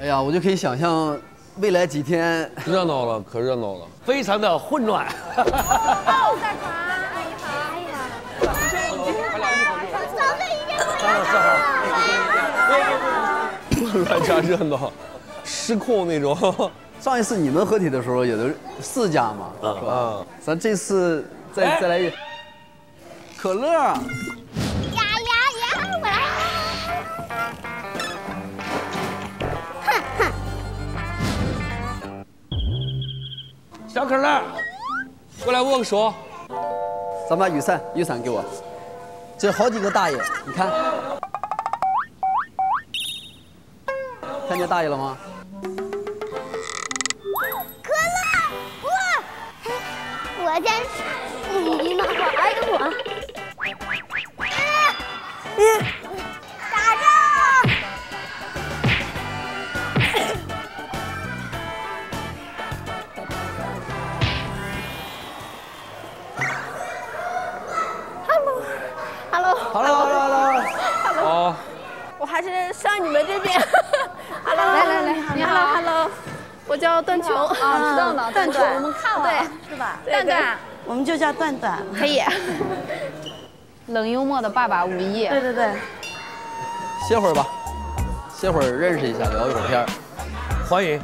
哎呀，我就可以想象未来几天热闹了，可热闹了， 非常的混乱。大船，阿姨好，阿姨好。乱加热闹，失控那种。上一次你们合体的时候也都是四家嘛，是吧？咱这次再再来一可乐。呀呀呀！我来。哼小可乐，过来握个手。咱把雨伞，雨伞给我。这好几个大爷，你看，看见大爷了吗？可乐，我我真是你妈玩的我。嗯，还是上你们这边。Hello，来来来你好，Hello，我叫段琼啊知道呢 段琼，段我们看了，对。是吧？段段，我们就叫段段，可以。冷幽默的爸爸武艺，对对对，歇会儿吧，歇会儿认识一下，聊一会儿天儿。欢迎，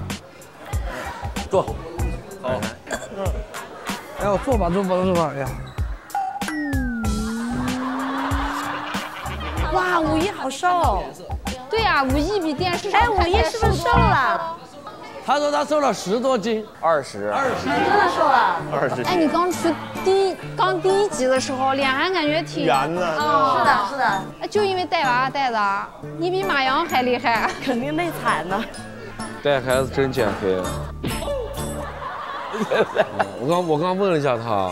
坐。好。哎呦，坐吧坐吧坐吧，哎呀。哇，五一好瘦，对呀，五一比电视上哎，五一是不是瘦了？他说他瘦了十多斤，二十，二十，真的瘦了。二十。哎，你刚出第一刚第一集的时候，脸还感觉挺圆的啊是的，是的，哎就因为带娃带的，你比马洋还厉害。肯定累惨了。带孩子真减肥。我刚我刚问了一下他，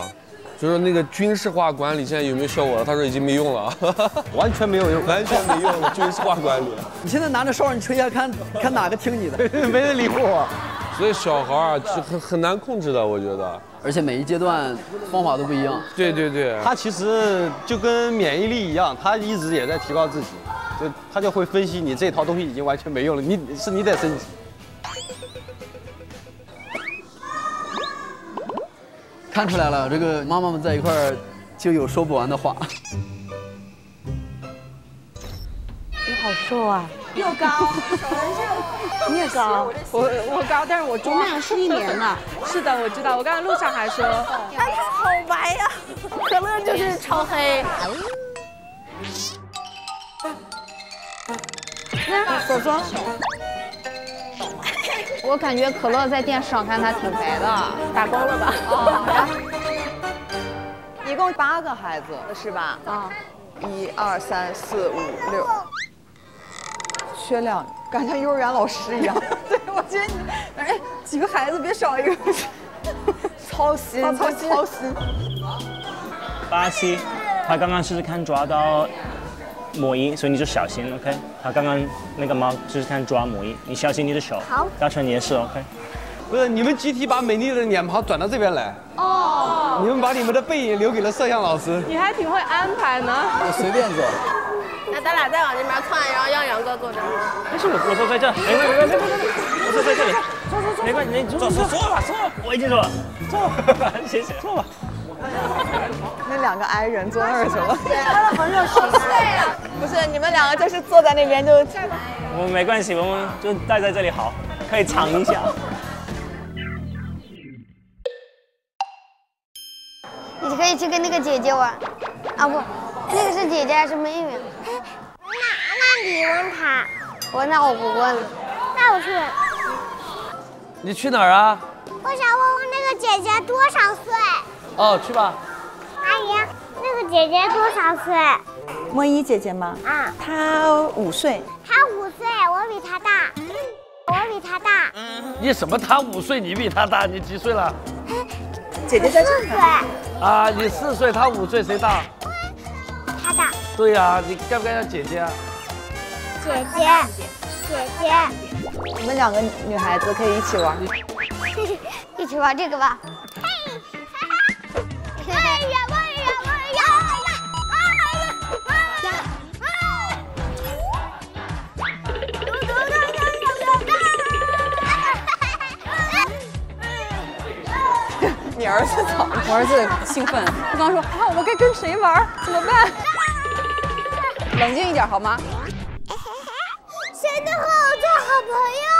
就是那个军事化管理现在有没有效果了？他说已经没用了，完全没有用，完全没用了。军事化管理，你现在拿着哨你吹一下，看看哪个听你的，没人理我。所以小孩啊，就很很难控制的，我觉得。而且每一阶段方法都不一样。对对对，他其实就跟免疫力一样，他一直也在提高自己，就他就会分析你这套东西已经完全没用了，你是你得升级。看出来了，这个妈妈们在一块儿就有说不完的话。你好瘦啊，又高，你也高，我我高，但是我我中们俩是一年了。是的，我知道。我刚才路上还说，哎，他好白呀，可乐就是超黑。那左左，我感觉可乐在电视上看他挺白的，打光了吧？哦，然后 一共八个孩子是吧？啊，一二三四五六，缺两，感觉像幼儿园老师一样。对，我觉得你，哎，几个孩子别少一个，操心，操心操心。巴西，他刚刚试试看抓到魔音，所以你就小心，OK？他刚刚那个猫就是看抓魔音，你小心你的手。好。大成你也是，OK？不是，你们集体把美丽的脸庞转到这边来。哦，你们把你们的背影留给了摄像老师。你还挺会安排呢。我随便走。那咱俩再往这边窜，然后让杨哥坐这儿。不是我，我坐在这，没没没没没没，我坐在这里，坐坐坐，没关系，你坐坐坐吧，坐，我已经坐了，坐，谢谢，坐吧。那两个 i 人坐那儿去了。对，好热情。对呀，不是，你们两个就是坐在那边就。我们没关系，我们就待在这里好，可以尝一下。你可以去跟那个姐姐玩，啊不，那个是姐姐还是妹妹？那那你问他，我那我不问了，那我去问。你去哪儿啊？我想问问那个姐姐多少岁？哦，去吧。阿姨，那个姐姐多少岁？莫伊姐姐吗？啊，她五岁。她五岁，我比她大，我比她大。你什么？她五岁，你比她大，你几岁了？姐姐在这四岁，啊，你四岁，她五岁，谁大？她大。对呀、你该不该叫姐姐啊？姐姐，姐姐，你们两个女孩子可以一起玩。一起玩这个吧。我儿子兴奋，他刚说啊，我该跟谁玩？怎么办？冷静一点好吗？谁能和我做好朋友？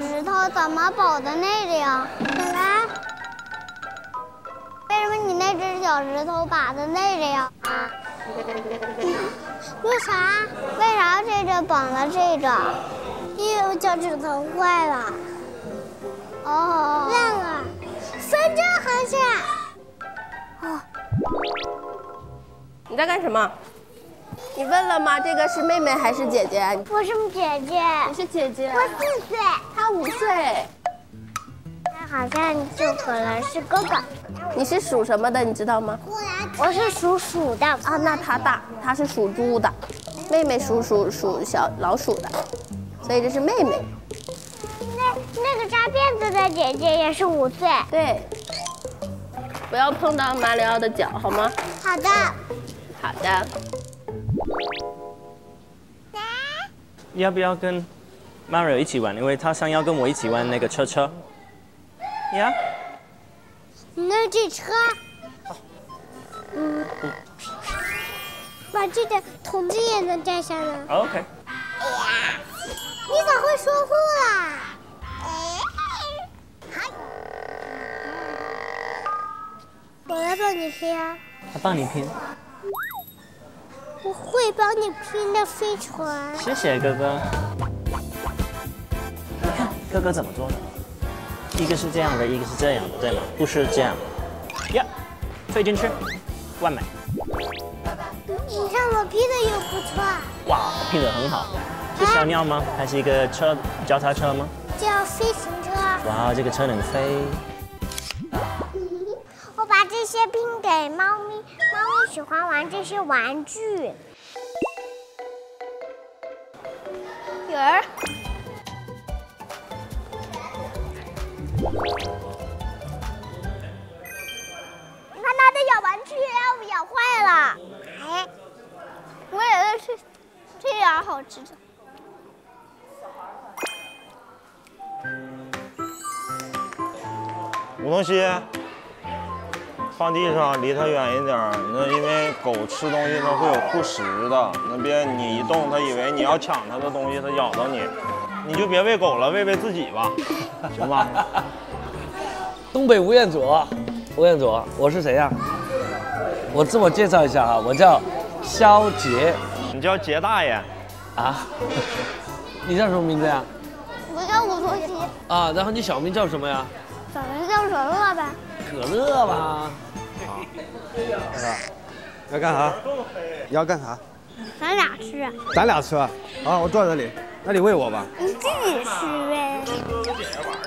石头，怎么绑的那个呀？来。为什么你那只脚趾头绑的那个呀？为啥？为啥这只绑了这个？因为我脚趾头坏了。哦。烂了。分正航线。哦。你在干什么？你问了吗？这个是妹妹还是姐姐？我是姐姐。你是姐姐。我四岁。她五岁。他好像就可能是哥哥。你是属什么的？你知道吗？我是属鼠的啊，那他大，他是属猪的，妹妹属鼠属小老鼠的，所以这是妹妹。那那个扎辫子的姐姐也是五岁。对，不要碰到马里奥的脚，好吗？好的。好的。要不要跟 Mario 一起玩？因为他想要跟我一起玩那个车车。呀。那这车，嗯，把这个筒子也能摘下来。OK。你咋会说话啦？我来帮你拼啊！他帮你拼。我会帮你拼的飞船。谢谢哥哥。你看哥哥怎么做的？一个是这样的，一个是这样的，对吗？不是这样。呀，推进去，完美。你看我拼的也不错。哇，拼得很好。是小鸟吗？还是一个车，脚踏车吗？叫飞行车。哇，这个车能飞。我把这些拼给猫咪，猫咪喜欢玩这些玩具。女儿。你看它的咬玩具要不咬坏了？哎，我也在吃，这样好吃的。吴东西，放地上，离它远一点儿。那因为狗吃东西它会有护食的，那别你一动，它以为你要抢它的东西，它咬到你，你就别喂狗了，喂喂自己吧，行吧？东北吴彦祖，吴彦祖，我是谁呀、我自我介绍一下啊，我叫肖杰。你叫杰大爷啊？你叫什么名字呀？我叫吴东西，啊，然后你小名叫什么呀？小名叫可乐呗。可乐吧。要干啥？你要干啥？咱俩吃。咱俩吃啊！啊，我坐在这里，那你喂我吧。你自己吃呗。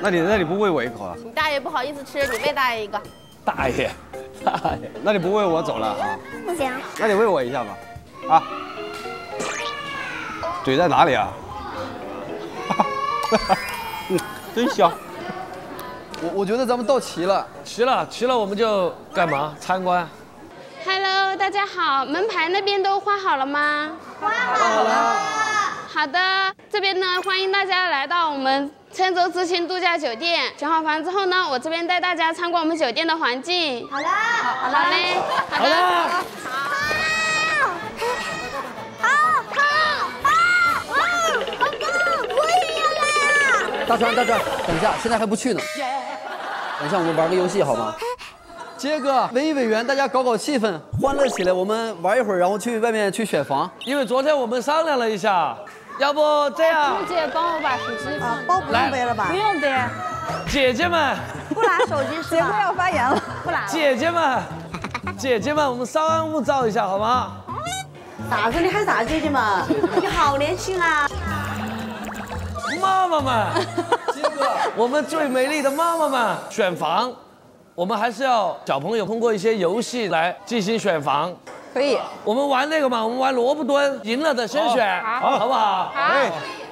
那你那你不喂我一口啊？你大爷不好意思吃，你喂大爷一个。大爷，大爷，那你不喂我走了啊？不行。那你喂我一下吧，啊？嘴在哪里啊？真香。我我觉得咱们到齐了，齐了，齐了，我们就干嘛？参观。Hello，大家好，门牌那边都画好了吗？画好了。好的，这边呢，欢迎大家来到我们郴州知青度假酒店。选好房之后呢，我这边带大家参观我们酒店的环境。好的，好好嘞，好的。大川大川，等一下，现在还不去呢。等一下，我们玩个游戏好吗？杰哥，文艺委员，大家搞搞气氛，欢乐起来。我们玩一会儿，然后去外面去选房。因为昨天我们商量了一下，要不这样？朱姐帮我把手机啊。包不用背了吧？不用背。姐姐们，不拿手机是吧？杰哥要发言了，不拿。姐姐们，姐姐们，我们稍安勿躁一下好吗？啥子？你喊啥姐姐们？你好年轻啊！妈妈们，杰哥我们最美丽的妈妈们，选房，我们还是要小朋友通过一些游戏来进行选房。可以，我们玩那个嘛，我们玩萝卜蹲，赢了的先选，好好不好？好，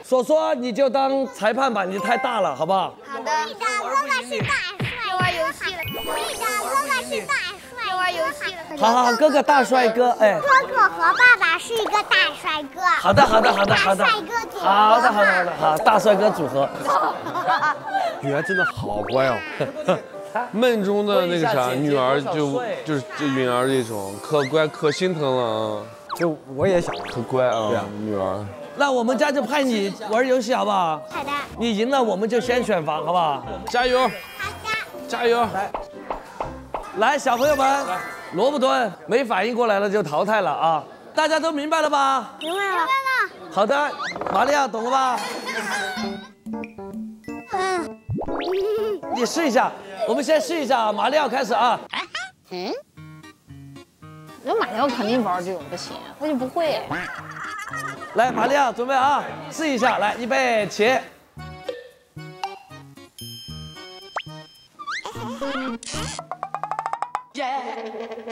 索索你就当裁判吧，你太大了，好不好？好的。哥哥是大帅，又玩游戏了。哥哥是大帅，又玩游戏了。好好好，哥哥大帅哥，哎，哥哥和爸爸是一个大帅哥。好的好的好的好的，大帅哥组合好的好的好的好，大帅哥组合。女儿真的好乖哦。梦中的那个啥女儿就就是就允儿这种，可乖可心疼了啊！就我也想，可乖啊，女儿。那我们家就派你玩游戏好不好？好的。你赢了我们就先选房，好不好？加油！好的加油！来，来，小朋友们，萝卜蹲没反应过来了就淘汰了啊！大家都明白了吧？明白了。明白了。好的，玛利亚懂了吧？嗯。你试一下，我们先试一下啊！马里奥开始啊！嗯，那马里奥肯定玩这种不行，他就不会。来，马里奥准备啊，试一下，来，预备起。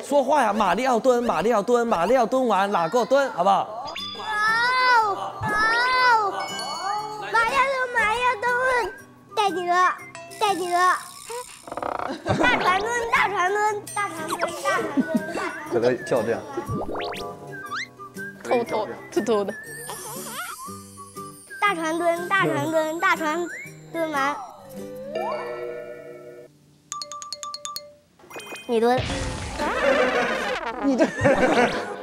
说话呀，马里奥蹲，马里奥蹲，马里奥蹲完哪个蹲，好不好？哇哦！马里奥蹲，马里奥蹲，带你了，带你了。大船蹲，大船蹲，大船蹲，大船蹲，大船给他叫这样。偷偷偷偷的。大船蹲，大船蹲，大船蹲完，你蹲，你蹲，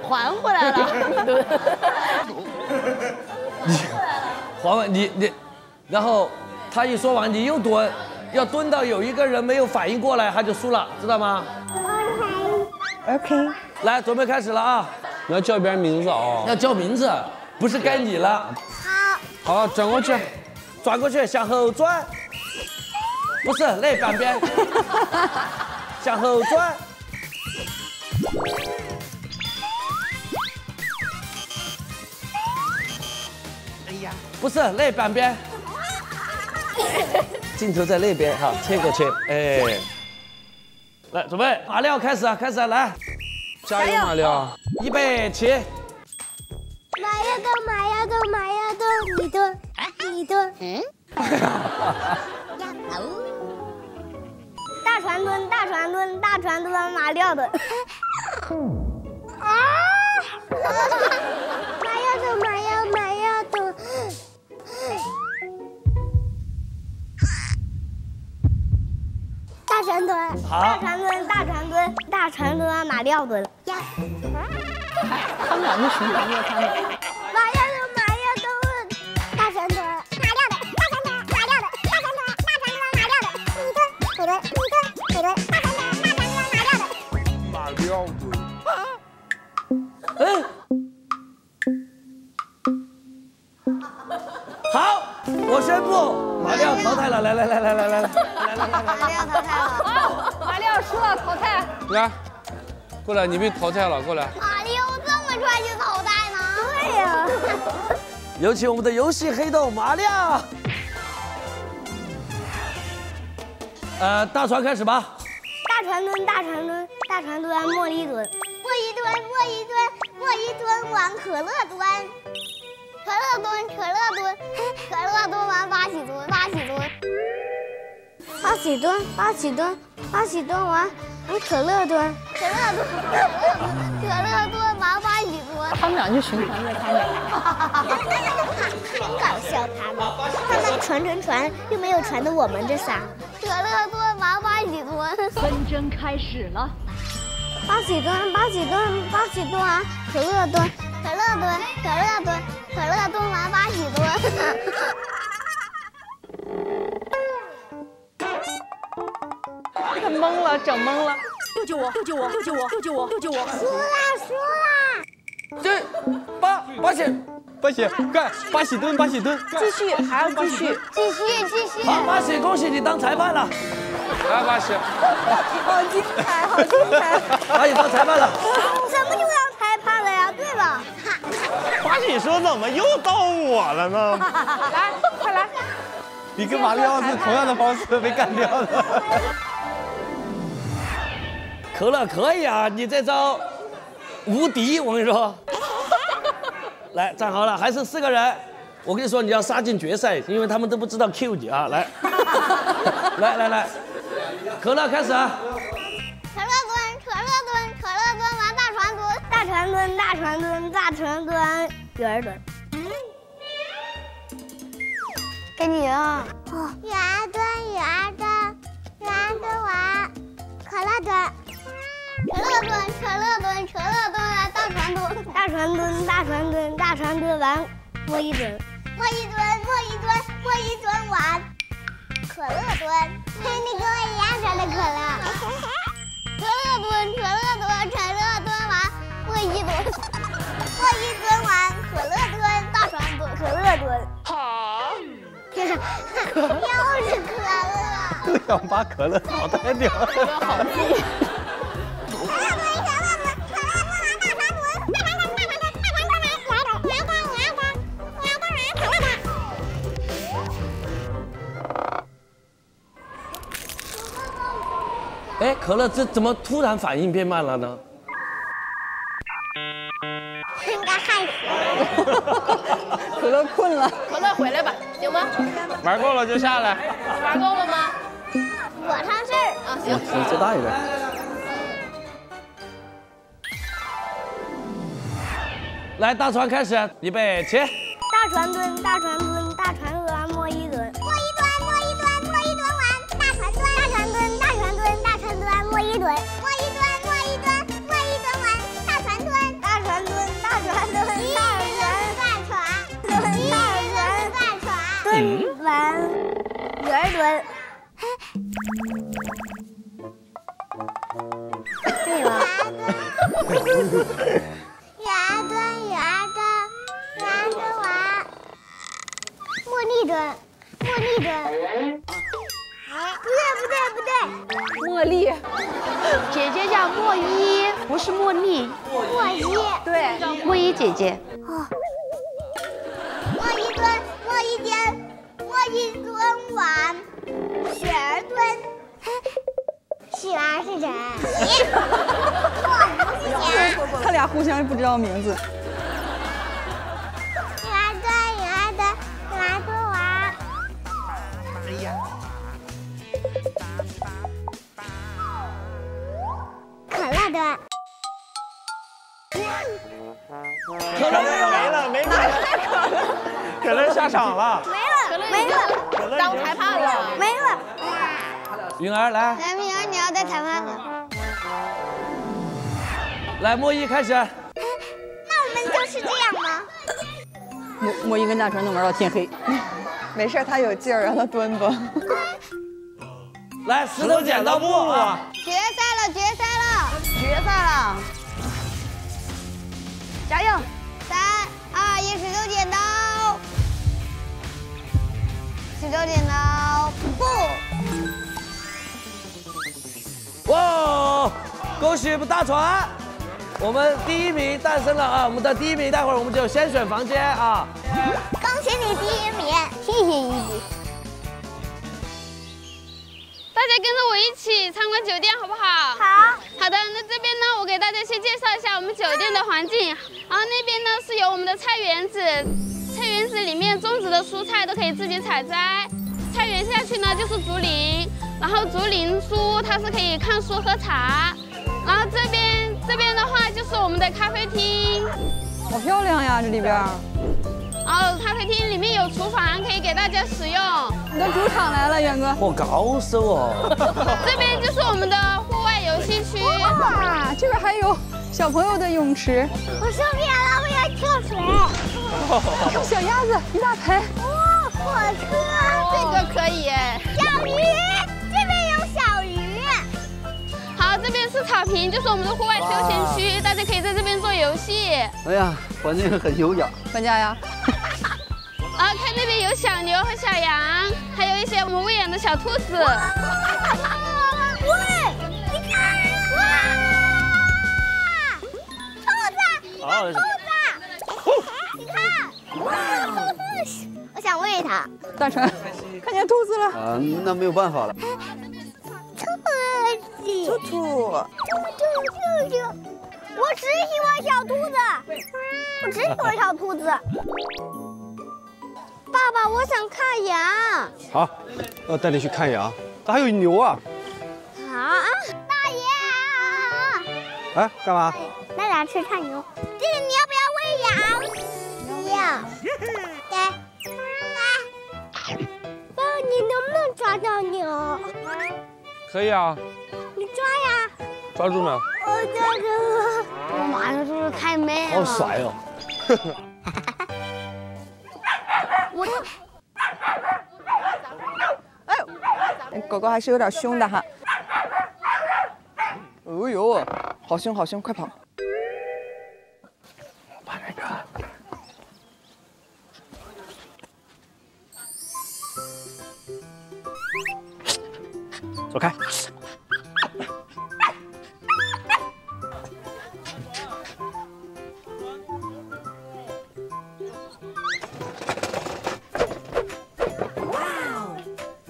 还回来了，你蹲。你还完你你，然后他一说完你又蹲，要蹲到有一个人没有反应过来，他就输了，知道吗 OK。来，准备开始了啊！你要叫别人名字啊！要叫名字，不是该你了。好，好转过去，转过去，向后转，不是那半边，向后转。哎呀，不是那半边，镜头在那边哈，切过去，哎，来准备，马料开始啊，开始啊来，加油马料，预备起。马呀蹲，马呀蹲，马呀蹲，你蹲，你蹲。嗯。大船蹲，大船蹲，大船蹲，马里奥蹲。啊！马呀蹲，马呀，马呀蹲。大船墩，大船墩，大船墩，大船墩，马料墩。呀，他们两个什么呀？他们。哎。好，我宣布马里奥淘汰了，来来来来来来来来，马里奥淘汰了。好，马里奥输了，淘汰。来，过来，你被淘汰了，过来。马里奥这么快就淘汰吗？对呀。有请我们的游戏黑洞马里奥。呃，大船开始吧。大船蹲，大船蹲，大船蹲，茉莉蹲，茉莉蹲，茉莉蹲，茉莉蹲完可乐蹲，可乐蹲，可乐蹲，可乐蹲完八喜蹲，八喜蹲，八喜蹲，八喜蹲，八喜蹲完可乐蹲，可乐蹲，可乐蹲完八喜蹲。他们俩就循环着他们。真搞笑，他们，他们传传传，又没有传的我们这仨。可乐蹲完八喜蹲。纷争开始了。八喜蹲，八喜蹲，八喜蹲完可乐蹲，可乐蹲，可乐蹲，可乐蹲完八喜蹲。太懵了，整懵了。救救我！救救我！救救我！救救我！救救我！输了，输了！这八八喜八喜干八喜蹲八喜蹲，继续，还要继续，继续，继续。好，八喜，恭喜你当裁判了。来，八喜。好精彩，好精彩。八喜当裁判了。什么就当裁判了呀？对吧？八喜说怎么又到我了呢？来，快来。你跟马里奥是同样的方式被干掉的。可乐可以啊，你这招无敌，我跟你说。来，站好了，还剩四个人，我跟你说，你要杀进决赛，因为他们都不知道 Q 你啊！来，来来来，可乐开始啊！可乐蹲，可乐蹲，可乐蹲，大船蹲，大船蹲，大船蹲，圆儿蹲。给你啊！圆儿蹲，圆儿蹲，圆儿蹲完，可乐蹲，可乐蹲，可乐蹲，可乐蹲完大船蹲，大船蹲，大船蹲，大船蹲完，摸一蹲，摸一蹲，摸一蹲，摸一蹲完，可乐蹲，嘿，你跟我一样长的可乐。可乐蹲，可乐蹲，可，摸一蹲完，可乐蹲，大船蹲，可乐蹲。好，又是可乐。都想把可乐淘汰掉。可乐好哎，可乐这怎么突然反应变慢了呢？害死可 乐困了，可乐回来吧，行吗？玩够了就下来。玩够了吗？我上事儿啊，行。你最大一点。来，大船开始，预备起。大船蹲，大船蹲，大船蹲，摸一蹲，摸一蹲，摸一蹲，摸一蹲完，大船蹲，大船蹲，大船蹲，大船蹲，摸一蹲，对了。圆蹲，圆蹲，圆蹲完，茉莉蹲，茉莉蹲。不对，不对，不对，茉莉，姐姐叫莫依，不是茉莉。对，莫依姐姐。哦。摸一蹲，摸一颠，摸一蹲完，雪儿蹲。雪儿是谁？我不是雪儿。他俩互相不知道名字。女儿蹲，女儿蹲，女儿蹲完。哎呀。可乐蹲。可乐没了，没了，可乐下场了。没了，没了，当裁判了，没了。云儿来，来，明儿你要当裁判了。来莫一开始。那我们就是这样吗？莫莫一跟大船能玩到天黑。没事，他有劲儿，让他蹲吧。来，石头剪刀布啊！决赛了，决赛了，决赛了！加油！三二一，石头剪刀，石头剪刀布。哇！恭喜我们大船，我们第一名诞生了啊！我们的第一名，待会儿我们就先选房间啊。恭喜你第一名，谢谢一姐。大家跟着我一起参观酒店，好不好？好。好的，那这边呢，我给大家先介绍一下我们酒店的环境。然后那边呢是有我们的菜园子，菜园子里面种植的蔬菜都可以自己采摘。菜园下去呢就是竹林，然后竹林书它是可以看书喝茶。然后这边这边的话就是我们的咖啡厅，好漂亮呀，这里边。然后咖啡厅里面有厨房可以给大家使用。你的主场来了，远哥。嚯，高手哦！这边就是我们的户外游戏区。哇，这边还有小朋友的泳池。我受不了了，我要跳水。还有小鸭子一大排。哇，火车，这个可以哎。小鱼，这边有小鱼。好，这边是草坪，就是我们的户外休闲区，大家可以在这边做游戏。哎呀，环境很优雅。搬家呀？那边有小牛和小羊，还有一些我们喂养的小兔子。喂，你看，哇，兔子，兔子，你看，哇，兔子我想喂它。大成看见兔子了。啊，那没有办法了。兔子，兔兔，兔兔兔，我只喜欢小兔子，我只喜欢小兔子。爸爸，我想看羊。好，我带你去看羊，这还有牛啊！好，大爷，哎，干嘛？咱俩去看牛。弟弟，你要不要喂羊？要。来，来。爸，你能不能抓到牛？可以啊，你抓呀！抓住没。我抓住了。我马上就是太美了。好帅哦！我。哎，狗狗还是有点凶的哈。哦呦，好凶好凶，快跑！把那个。走开！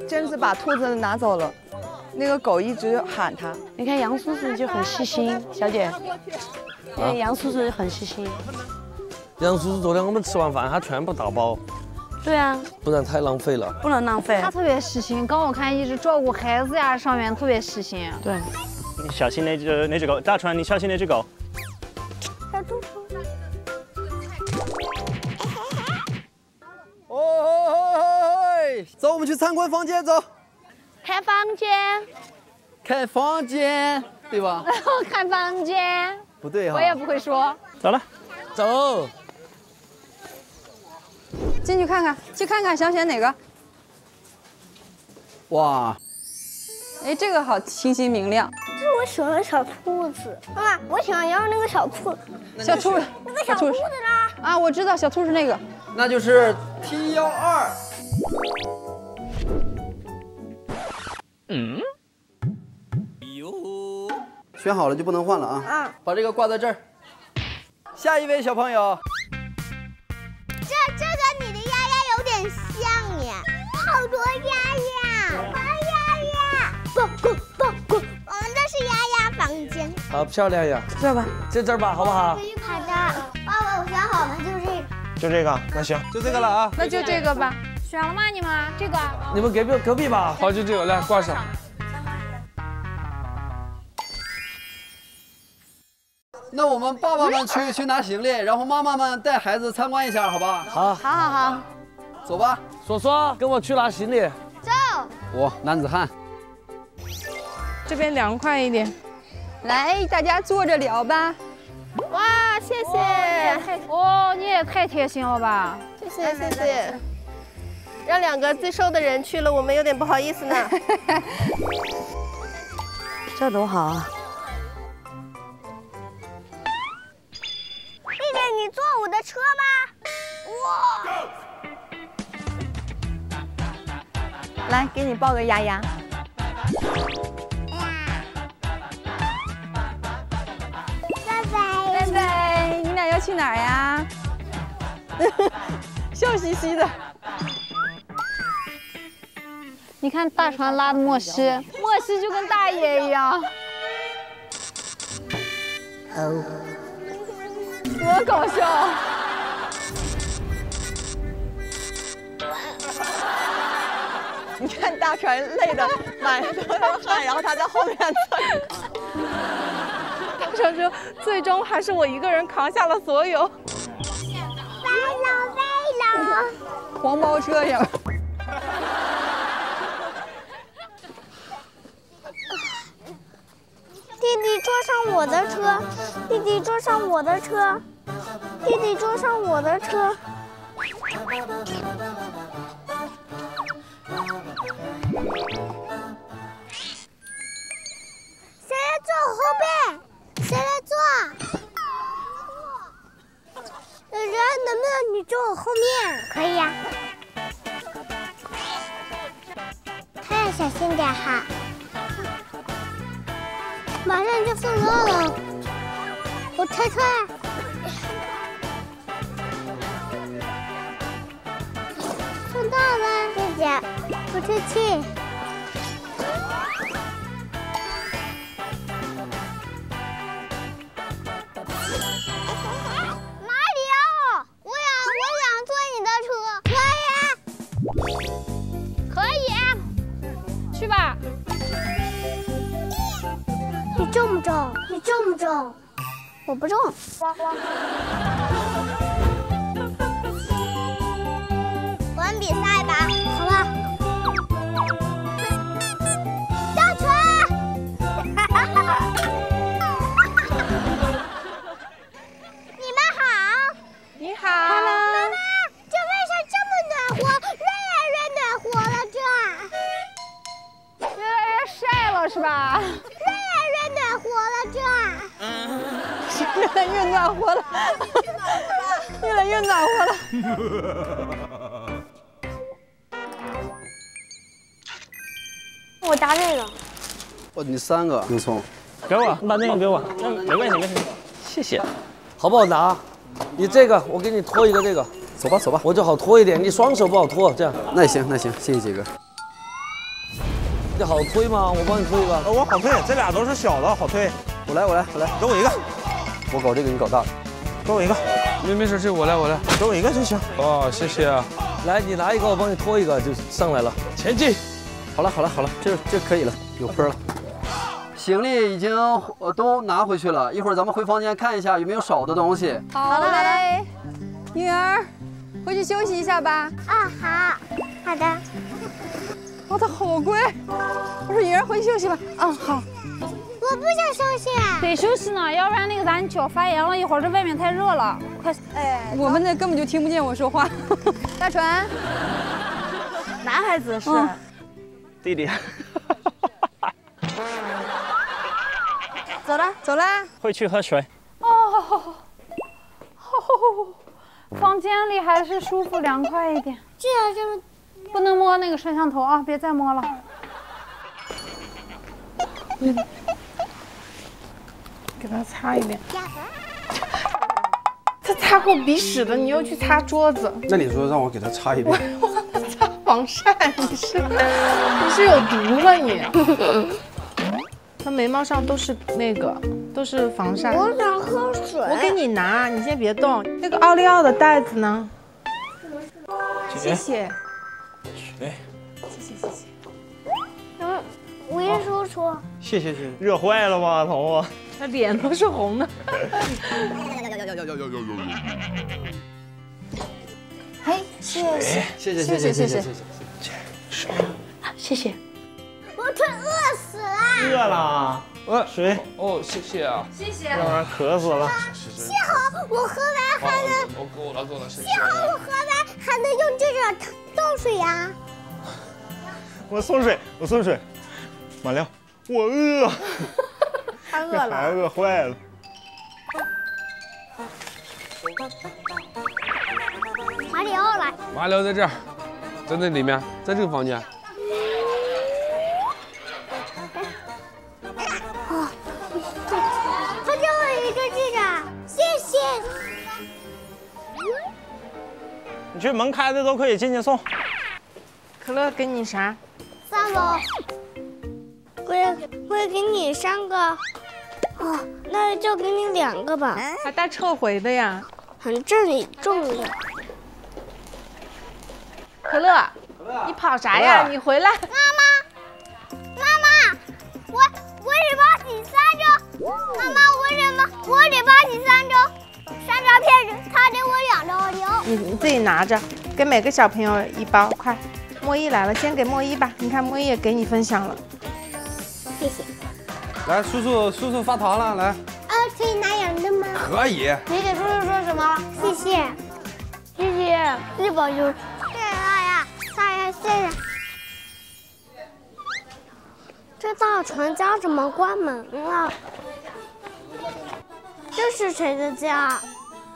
贞子把兔子拿走了，那个狗一直喊它。你看杨叔叔就很细心，小姐。你看杨叔叔很细心。杨叔叔昨天我们吃完饭，他全部打包，对啊，不然太浪费了。不能浪费。他特别细心，刚我看一直照顾孩子呀，上面特别细心。对。你小心那只那只狗，大川，你小心那只狗。小猪哦！走，我们去参观房间，走。开房间。开房间，对吧？看房间。不对哈。我也不会说。走了，走。进去看看，去看看，想选哪个？哇，哎，这个好清新明亮。这是我喜欢的小兔子。妈妈，我想要那个小兔。小兔，那个小兔子呢？啊，我知道，小兔是那个。那就是 T 幺二。嗯。哟，选好了就不能换了啊。嗯。把这个挂在这儿。下一位小朋友。这这跟你的丫丫有点像呀，好多丫丫，好丫丫，滚滚滚滚，我们这是丫丫房间。好漂亮呀！这吧，就这儿吧，好不好？好的，爸爸，我选好了，就这个。就这个，那行，就这个了啊。那就这个吧。选了吗？你们这个？你们隔壁隔壁吧。好，就这个，来挂上。那我们爸爸们去去拿行李，然后妈妈们带孩子参观一下，好吧？好，好好好，走吧。说说，跟我去拿行李。走。我男子汉。这边凉快一点。来，大家坐着聊吧。哇，谢谢。哦，你也太贴心了吧！谢谢谢谢。让两个最瘦的人去了，我们有点不好意思呢。这多好啊！弟弟，你坐我的车吗？哇！来，给你抱个丫丫。拜拜，拜拜。你俩要去哪儿呀？笑嘻嘻的。你看大船拉的莫西，莫西就跟大爷一样。哦。多搞笑！你看大船累的满头都汗，然后他在后面蹭。大船说，最终还是我一个人扛下了所有。飞了飞了，黄包车呀！弟弟坐上我的车，弟弟坐上我的车，弟弟坐上我的车。谁来坐我后边？谁来坐？圆圆，能不能你坐我后面？可以呀、他要小心点哈。马上就送到了，我猜猜。送到了，姐姐，不吹气。你中不重？我不中。我们比赛吧，好吧？大锤！你们好。你好。Hello。妈妈，这为啥这么暖和？越来越暖和了，这。越来越晒了是吧？越来越，来越暖和了，越来越暖和了。我答这个。哦，你三个。用葱，给我，你把那个给我，没关系，没关系，谢谢。好不好拿？你这个，我给你拖一个这个，走吧走吧，我就好拖一点，你双手不好拖，这样。那行那行，谢谢杰哥。你好推吗？我帮你推一个。我好推，这俩都是小的，好推。我来我来我来，给我一个，我搞这个你搞大的，给我一个。没没事，这我来我来，给我一个就行。哦，谢谢啊。来，你拿一个，我帮你拖一个，就上来了。前进。好了好了好了，这这可以了，有分了。行李已经呃都拿回去了，一会儿咱们回房间看一下有没有少的东西。好嘞，女儿，回去休息一下吧。啊，好，好的。哇，它好贵。我说女儿回去休息吧。嗯，好。我不想休息。得休息呢，要不然那个咱脚发炎了，一会儿这外面太热了。快，哎，我们那根本就听不见我说话。大船，男孩子是。嗯弟弟，走了走了。会去喝水。哦，房间里还是舒服凉快一点。这样这么，不能摸那个摄像头啊！别再摸了。给他擦一遍。他擦过鼻屎的，你又去擦桌子，那你说让我给他擦一遍我，擦防晒，你是你是有毒吧你？他眉毛上都是那个，都是防晒。我想喝水。我给你拿，你先别动。那个奥利奥的袋子呢？谢谢。哎。谢谢谢谢。嗯，吴一叔叔。谢谢谢谢。热坏了吧，头发？他脸都是红的。嘿，谢谢。谢谢谢谢谢谢谢谢。谢谢。我快饿死了。饿了。呃，水。哦，谢谢啊。谢谢要不然渴死了。幸好我喝完还能，我够了够了，谢谢幸。好我喝完还能用这个倒水呀。我送水，我送水。马亮，我饿。他饿了孩子饿坏了。马里奥来。马里奥在这儿，在那里面，在这个房间。哦，他给我一个这个，谢谢。你去门开的都可以进去送。可乐给你啥？三个。我也我也给你三个。哦，那就给你两个吧。还带撤回的呀？很正重的。可乐，你跑啥呀？你回来。妈妈，妈妈，我我只帮你三周。妈妈，我只帮我只帮你三周，三张片子，他给我两张牛。你你自己拿着，给每个小朋友一包，快。莫一来了，先给莫一吧。你看莫一也给你分享了。谢谢。来，叔叔叔叔发糖了，来。啊，可以拿羊的吗？可以。你给叔叔说什么？谢谢，谢谢，一保佑，谢谢大爷，大爷谢谢。这大船家怎么关门了？这是谁的家？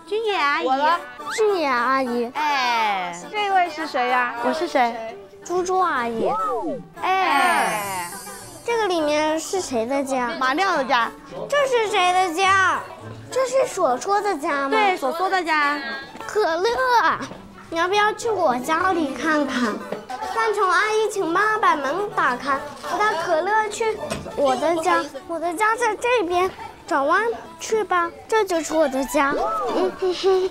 君姐阿姨。我的。是你阿姨。哎，这位是谁呀？我是谁？猪猪阿姨。哎。这个里面是谁的家？马亮的家。这是谁的家？这是索索的家吗？对，索索的家。可乐，你要不要去我家里看看？三重阿姨，请妈妈把门打开，我带可乐去我的家。我的家在这边，转弯去吧，这就是我的家。嗯哼哼。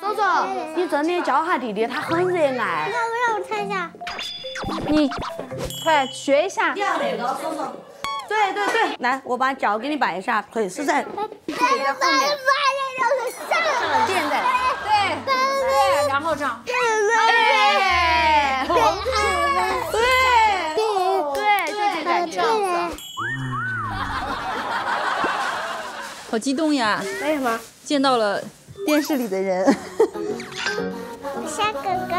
周周，你真的教下弟弟，他很热爱。那我让我猜一下。你快学一下。对对对，来，我把脚给你摆一下，腿是在贝雷，贝雷，就是上垫在。对对，然后这样。贝哎，雷，对对，就这样这样子。好激动呀！为什么？见到了电视里的人。小哥哥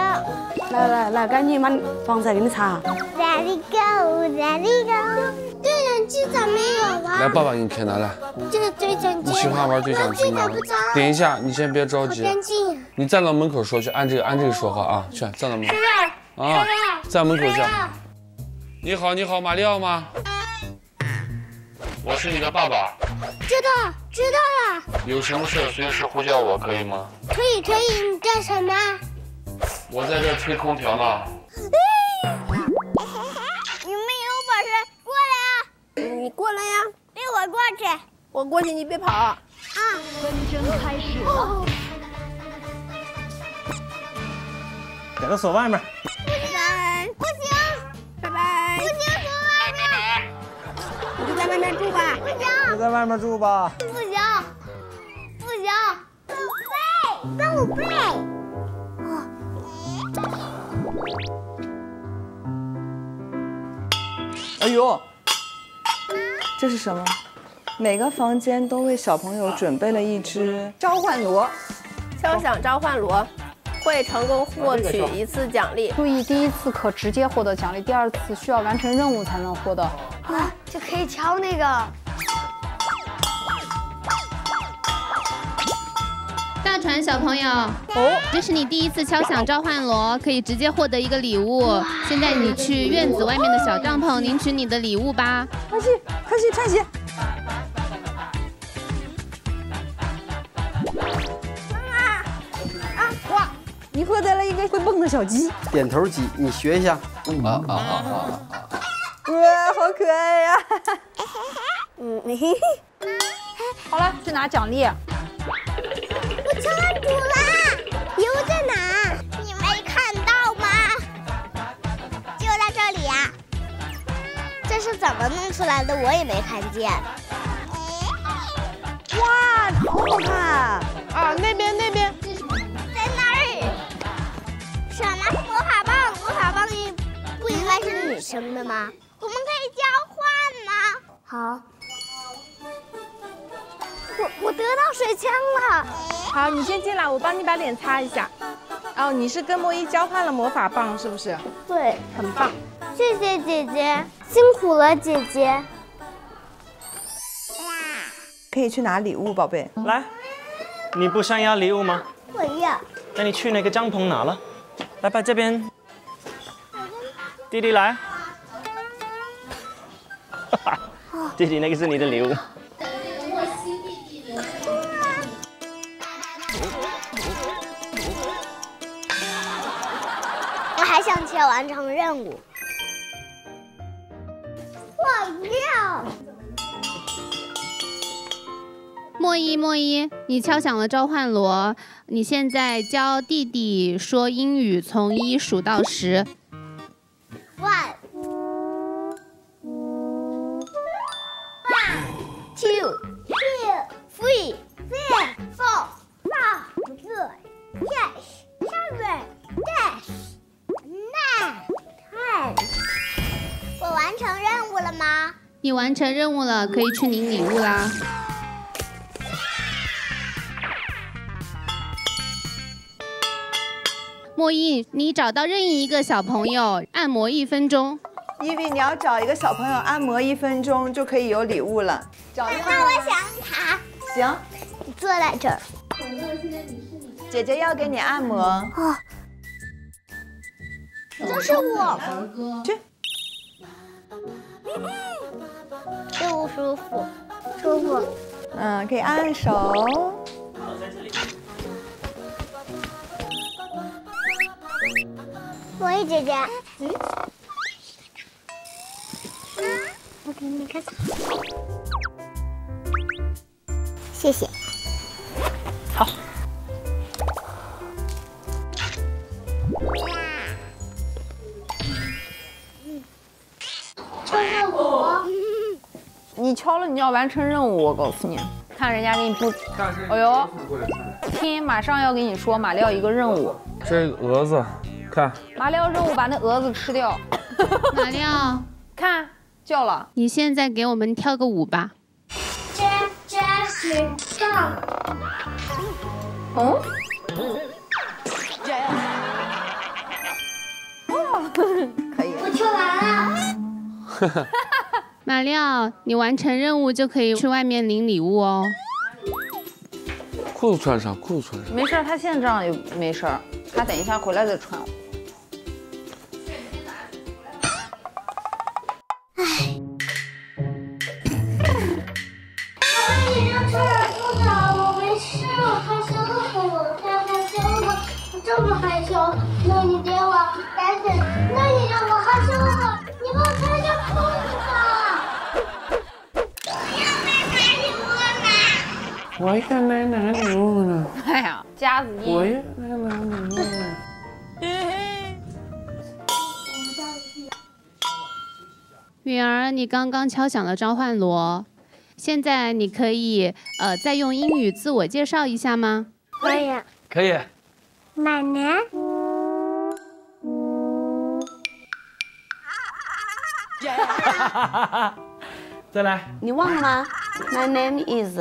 来来来，赶紧把防晒给你擦。，Let it go，Let it go。对讲机咋没有啊？来，爸爸给你开拿来。这个对讲机。你喜欢玩对讲机吗？等一下，你先别着好急。干净。你站到门口说去，按这个按这个说话啊，去站到门口啊，在门口叫。你好，你好，马里奥吗？我是你的爸爸，知道，知道了。有什么事随时呼叫我，可以吗？可以，可以。你干什么？我在这吹空调呢。你们有本事过来啊！你过来呀，背我过去。我过去，你别跑。啊！纷争开始了。给他锁外面。不行，不行，拜拜不。行，就在外面住吧。不行，就在外面住吧。不行，不行。背，帮我背。哎呦，这是什么？每个房间都为小朋友准备了一只召唤螺。敲响召唤螺，会成功获取一次奖励。注意，第一次可直接获得奖励，第二次需要完成任务才能获得。啊，就可以敲那个。大船小朋友，哦，这是你第一次敲响召唤锣，可以直接获得一个礼物。现在你去院子外面的小帐篷领取你的礼物吧。快去，快去穿鞋。你获得了一个会蹦的小鸡。点头鸡，你学一下。啊啊啊啊啊！哇，好可爱呀！嗯，嘿嘿。好了，去拿奖励。我敲完主了，礼物在哪？你没看到吗？就在这里呀、这是怎么弄出来的？我也没看见。哇，好好看！啊，那边那边。什么魔法棒？魔法棒应不应该是女生的吗？我们可以交换吗？好。我我得到水枪了。好，你先进来，我帮你把脸擦一下。哦，你是跟莫伊交换了魔法棒，是不是？对，很棒。谢谢姐姐，辛苦了姐姐。可以去拿礼物，宝贝。来，你不想要礼物吗？我要。那你去那个帐篷拿了。来吧，这边。弟弟来。弟弟，那个是你的礼物。我还想去完成任务。我要。莫伊，莫伊，你敲响了召唤锣，你现在教弟弟说英语，从一数到十。One, two, three, four, five, six, seven, eight, nine, ten。我完成任务了吗？你完成任务了，可以去领礼物啦。你找到任意一个小朋友，按摩一分钟。伊比，你要找一个小朋友按摩一分钟就可以有礼物了。找一个那我想他。行，你坐在这儿。姐姐要给你按摩。啊，这是我。去。舒不舒服？舒服。嗯，可以按按手。我也姐姐。嗯。我给你看。谢谢。好。你敲了，你要完成任务，我告诉你。看人家给你布，哎呦，听，马上要给你说马里奥一个任务。这蛾子，看。马里奥任务把那蛾子吃掉。马里奥，看叫了。你现在给我们跳个舞吧。哦。可以。我跳完了。马里奥，你完成任务就可以去外面领礼物哦。裤子穿上，裤子穿上。没事，他现在这样也没事，他等一下回来再穿。我没事，我害羞的，我太害羞了，我这么害羞，那你给我赶紧，那你让我害羞了，你给我穿件裤子吧。我也来拿礼物呢。哎呀，夹子音。我要来拿礼物呢。允儿，你刚刚敲响了召唤锣，现在你可以呃再用英语自我介绍一下吗？可以。可以。My name. 再来。你忘了吗？My name is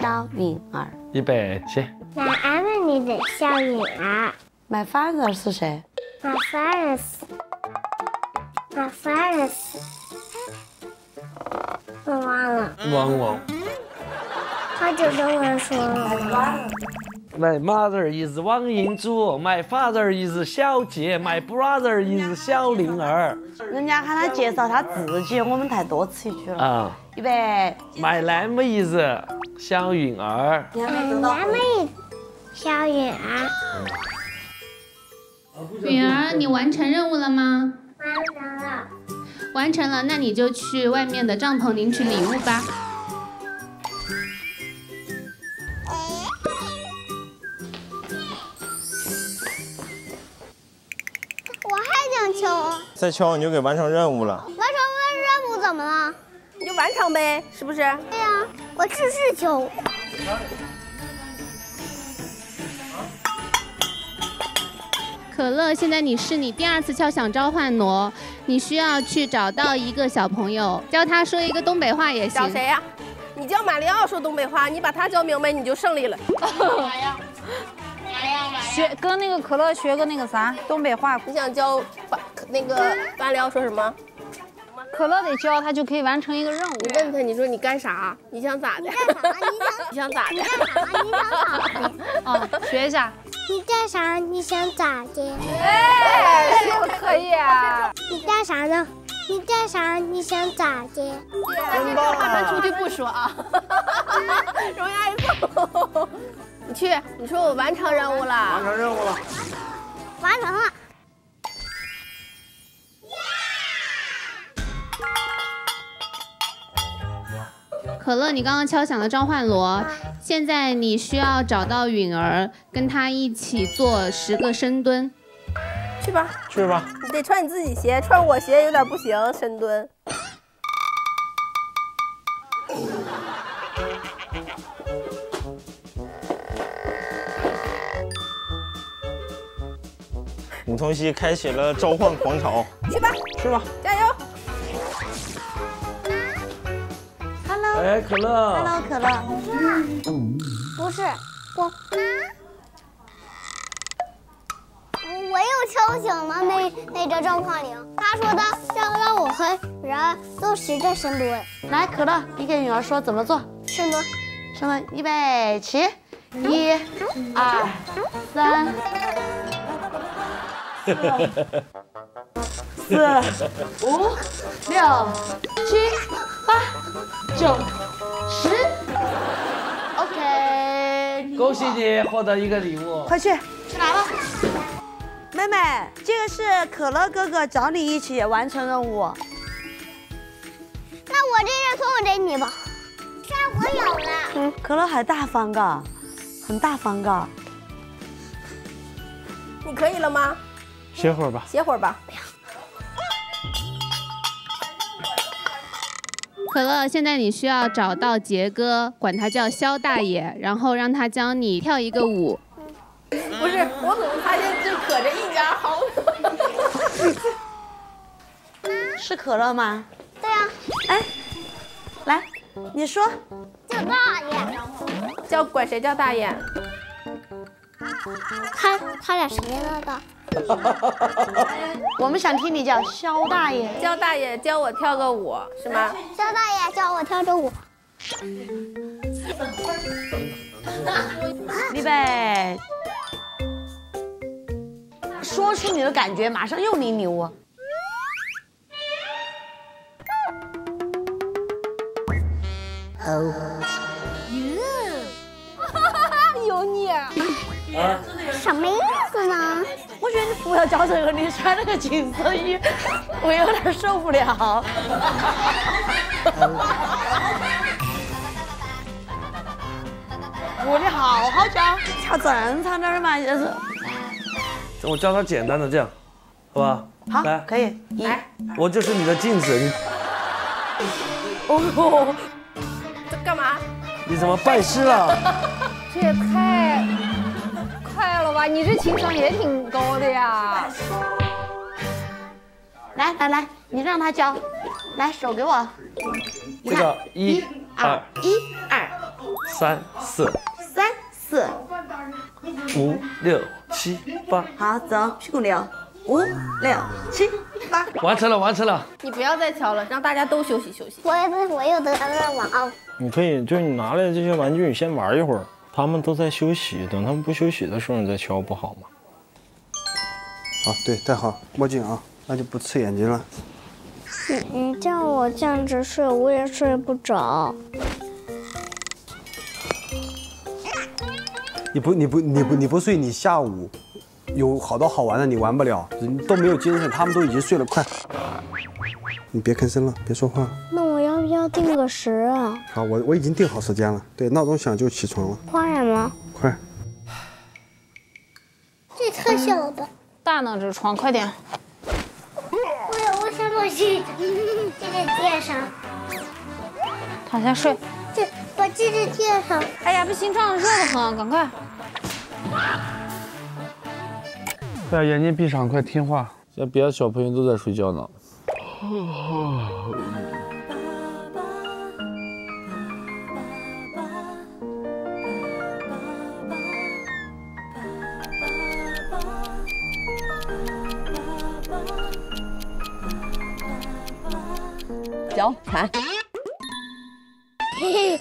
肖允儿。预备起。My name is 肖允儿。My father 是谁 My father. My father. 我忘了，汪汪。他就这么说了。My mother is 汪银珠，My father is 小杰，My brother is 小灵儿。人家喊他介绍他自己，我们太多此一举了。啊。预备。My name is 小允儿。My name is 肖允儿。允儿，你完成任务了吗？完成了。完成了，那你就去外面的帐篷领取礼物吧。我还想敲，再敲你就给完成任务了。完成任务怎么了？你就完成呗，是不是？对呀、我只是敲。可乐，现在你是你第二次敲响召唤锣，你需要去找到一个小朋友，教他说一个东北话也行。找谁呀、你教马里奥说东北话，你把他教明白，你就胜利了。学跟那个可乐学个那个啥东北话。你想教把那个马里奥说什么？可乐得教他就可以完成一个任务。你问他，你说你干啥？你想咋的？你 想咋的？你干啥？你想咋的？啊，学一下。你干啥？你想咋的？哎，这个可以啊。你干啥呢？你干啥？你想咋的？真棒！话咱出去不说啊，容易挨揍。你去，你说我完成任务了。完成任务了。完成了。可乐，你刚刚敲响了召唤锣，现在你需要找到允儿，跟她一起做十个深蹲。去吧，去吧。你得穿你自己鞋，穿我鞋有点不行，深蹲。伍同熙开启了召唤狂潮，去吧，去吧，加油！哎，可乐。Hello，可乐。不是我。我又敲醒了那那个召唤铃，他说的要让我和人做十个深蹲。来，可乐，你给女儿说怎么做。深蹲。深蹲，预备起，一、二、三、四、四、五、六、七、八、九、十。OK。恭喜你获得一个礼物。快去。去拿吧？妹妹，这个是可乐哥哥找你一起完成任务。那我这个送给你吧。现在我有了。嗯，可乐很大方的，很大方的。你可以了吗？歇会儿吧。歇会儿吧。可乐，现在你需要找到杰哥，管他叫肖大爷，然后让他教你跳一个舞。不是，我怎么发现这可着一家好 是可乐吗？对啊。哎，来，你说。叫大爷。叫管谁叫大爷？他他俩谁来的？我们想听你叫肖大爷。肖大爷教我跳个舞是吗？肖大爷教我跳个舞。预备，说出你的感觉，马上又你礼物。哦。有你。啊。什么意思呢？我觉得你不要教这个，你穿那个紧身衣，我有点受不了。我你好好教，跳正常点嘛，就是。我教他简单的这样，好吧？好，来，可以。来，我就是你的镜子，你哦，这干嘛？你怎么拜师了？这也太快了吧！你这情商也挺高的呀。来来来，你让他教，来手给我。这个一二一二三四三四，五六七八，好，走，屁股扭，五六七八，完成了，完成了。你不要再敲了，让大家都休息休息。我也我又得了玩偶。你可以，就是你拿来这些玩具，你先玩一会儿。他们都在休息，等他们不休息的时候，你再敲不好吗？好，对，戴好墨镜啊，那就不刺眼睛了。你你叫我这样子睡，我也睡不着。你不你不你不你不睡，你下午有好多好玩的，你玩不了，人都没有精神，他们都已经睡了，快！你别吭声了，别说话。那我要不要定个时啊？好，我我已经定好时间了，对，闹钟响就起床了。快这太小的。大呢，这床，快点。我我想把这这个垫上。躺下睡。这把这个垫上。哎呀，不行，这样热得很，赶快。把眼睛闭上，快听话。现在别的小朋友都在睡觉呢。脚踩。嘿嘿。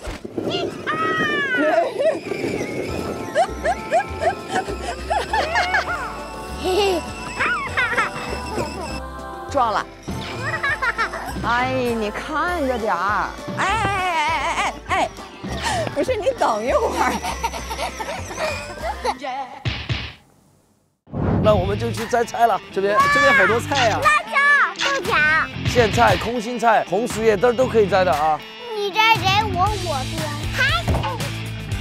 嘿嘿。撞了。哎，你看着点儿。哎哎哎哎哎哎，不是你等一会儿。那我们就去摘菜了。这边这边好多菜呀。苋菜、空心菜、红薯叶都都可以摘的啊。你摘谁，我我摘。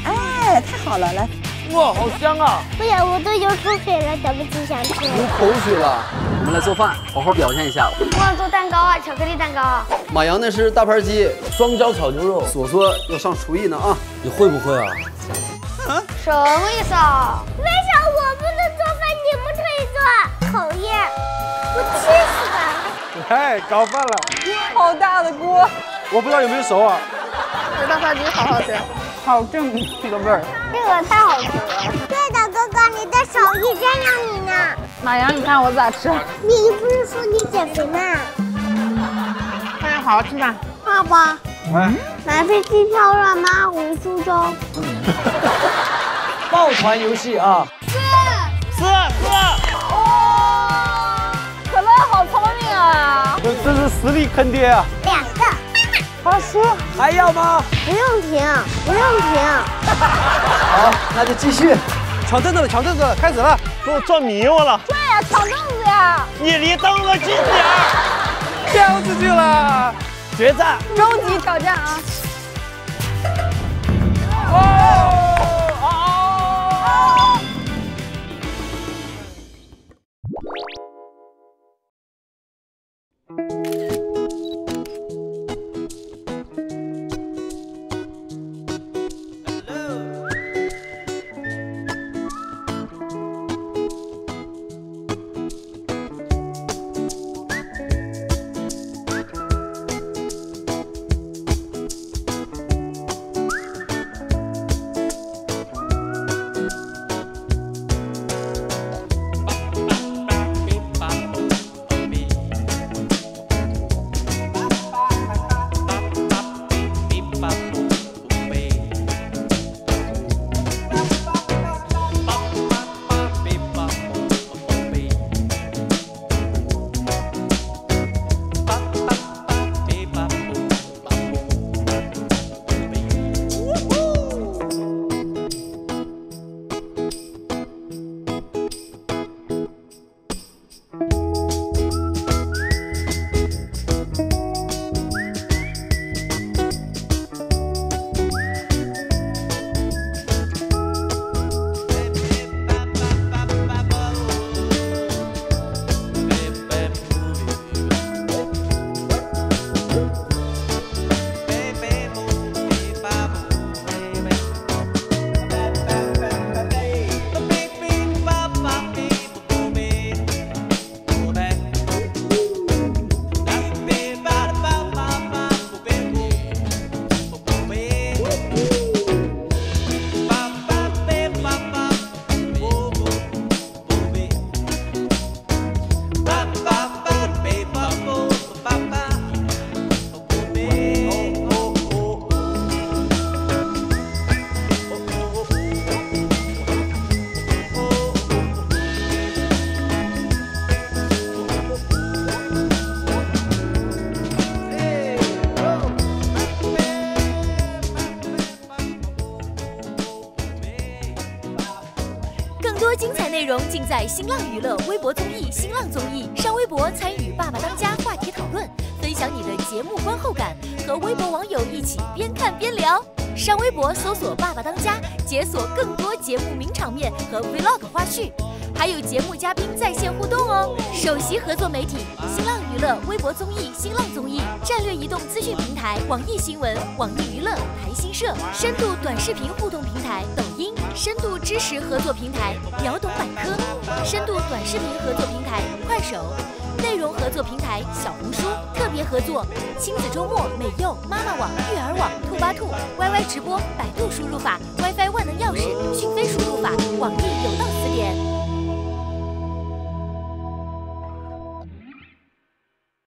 哎，太好了，来。哇，好香啊！不行，我都流口水了，等不及想吃。流口水了，我们来做饭，好好表现一下。我想做蛋糕啊，巧克力蛋糕。马洋那是大盘鸡，双椒炒牛肉。索索要上厨艺呢啊！你会不会啊？什么意思啊？为啥我不能做饭，你们可以做？讨厌，我气死他！哎，搞饭了，好大的锅，我不知道有没有熟啊。这大饭鸡好好吃，好正这个味儿。这个太好吃了。对的，哥哥，你的手艺真让你呢。马洋，你看我咋吃？你不是说你减肥吗？快点好好吃饭。爸爸，哎，买飞机票了吗回苏州。抱团游戏啊！四四四！了。这这是实力坑爹啊！两个。好吃，还要吗？不用停，不用停。好，那就继续。抢凳子了，抢凳子了，开始了。给我转迷糊了。对呀，抢凳子呀。你离凳子近点儿。掉出去了，决战，终极挑战啊！精容尽在新浪娱乐微博综艺、新浪综艺。上微博参与《爸爸当家》话题讨论，分享你的节目观后感，和微博网友一起边看边聊。上微博搜索“爸爸当家”，解锁更多节目名场面和 Vlog 花絮，还有节目嘉宾在线互动哦。首席合作媒体：新浪娱乐微博综艺、新浪综艺；战略移动资讯平台：网易新闻、网易娱乐、台新社；深度短视频互动平台：抖音；深度知识合作平台：视频合作平台：快手；内容合作平台：小红书；特别合作：亲子周末、美柚、妈妈网、育儿网、兔八兔、YY 直播、百度输入法、WiFi 万能钥匙、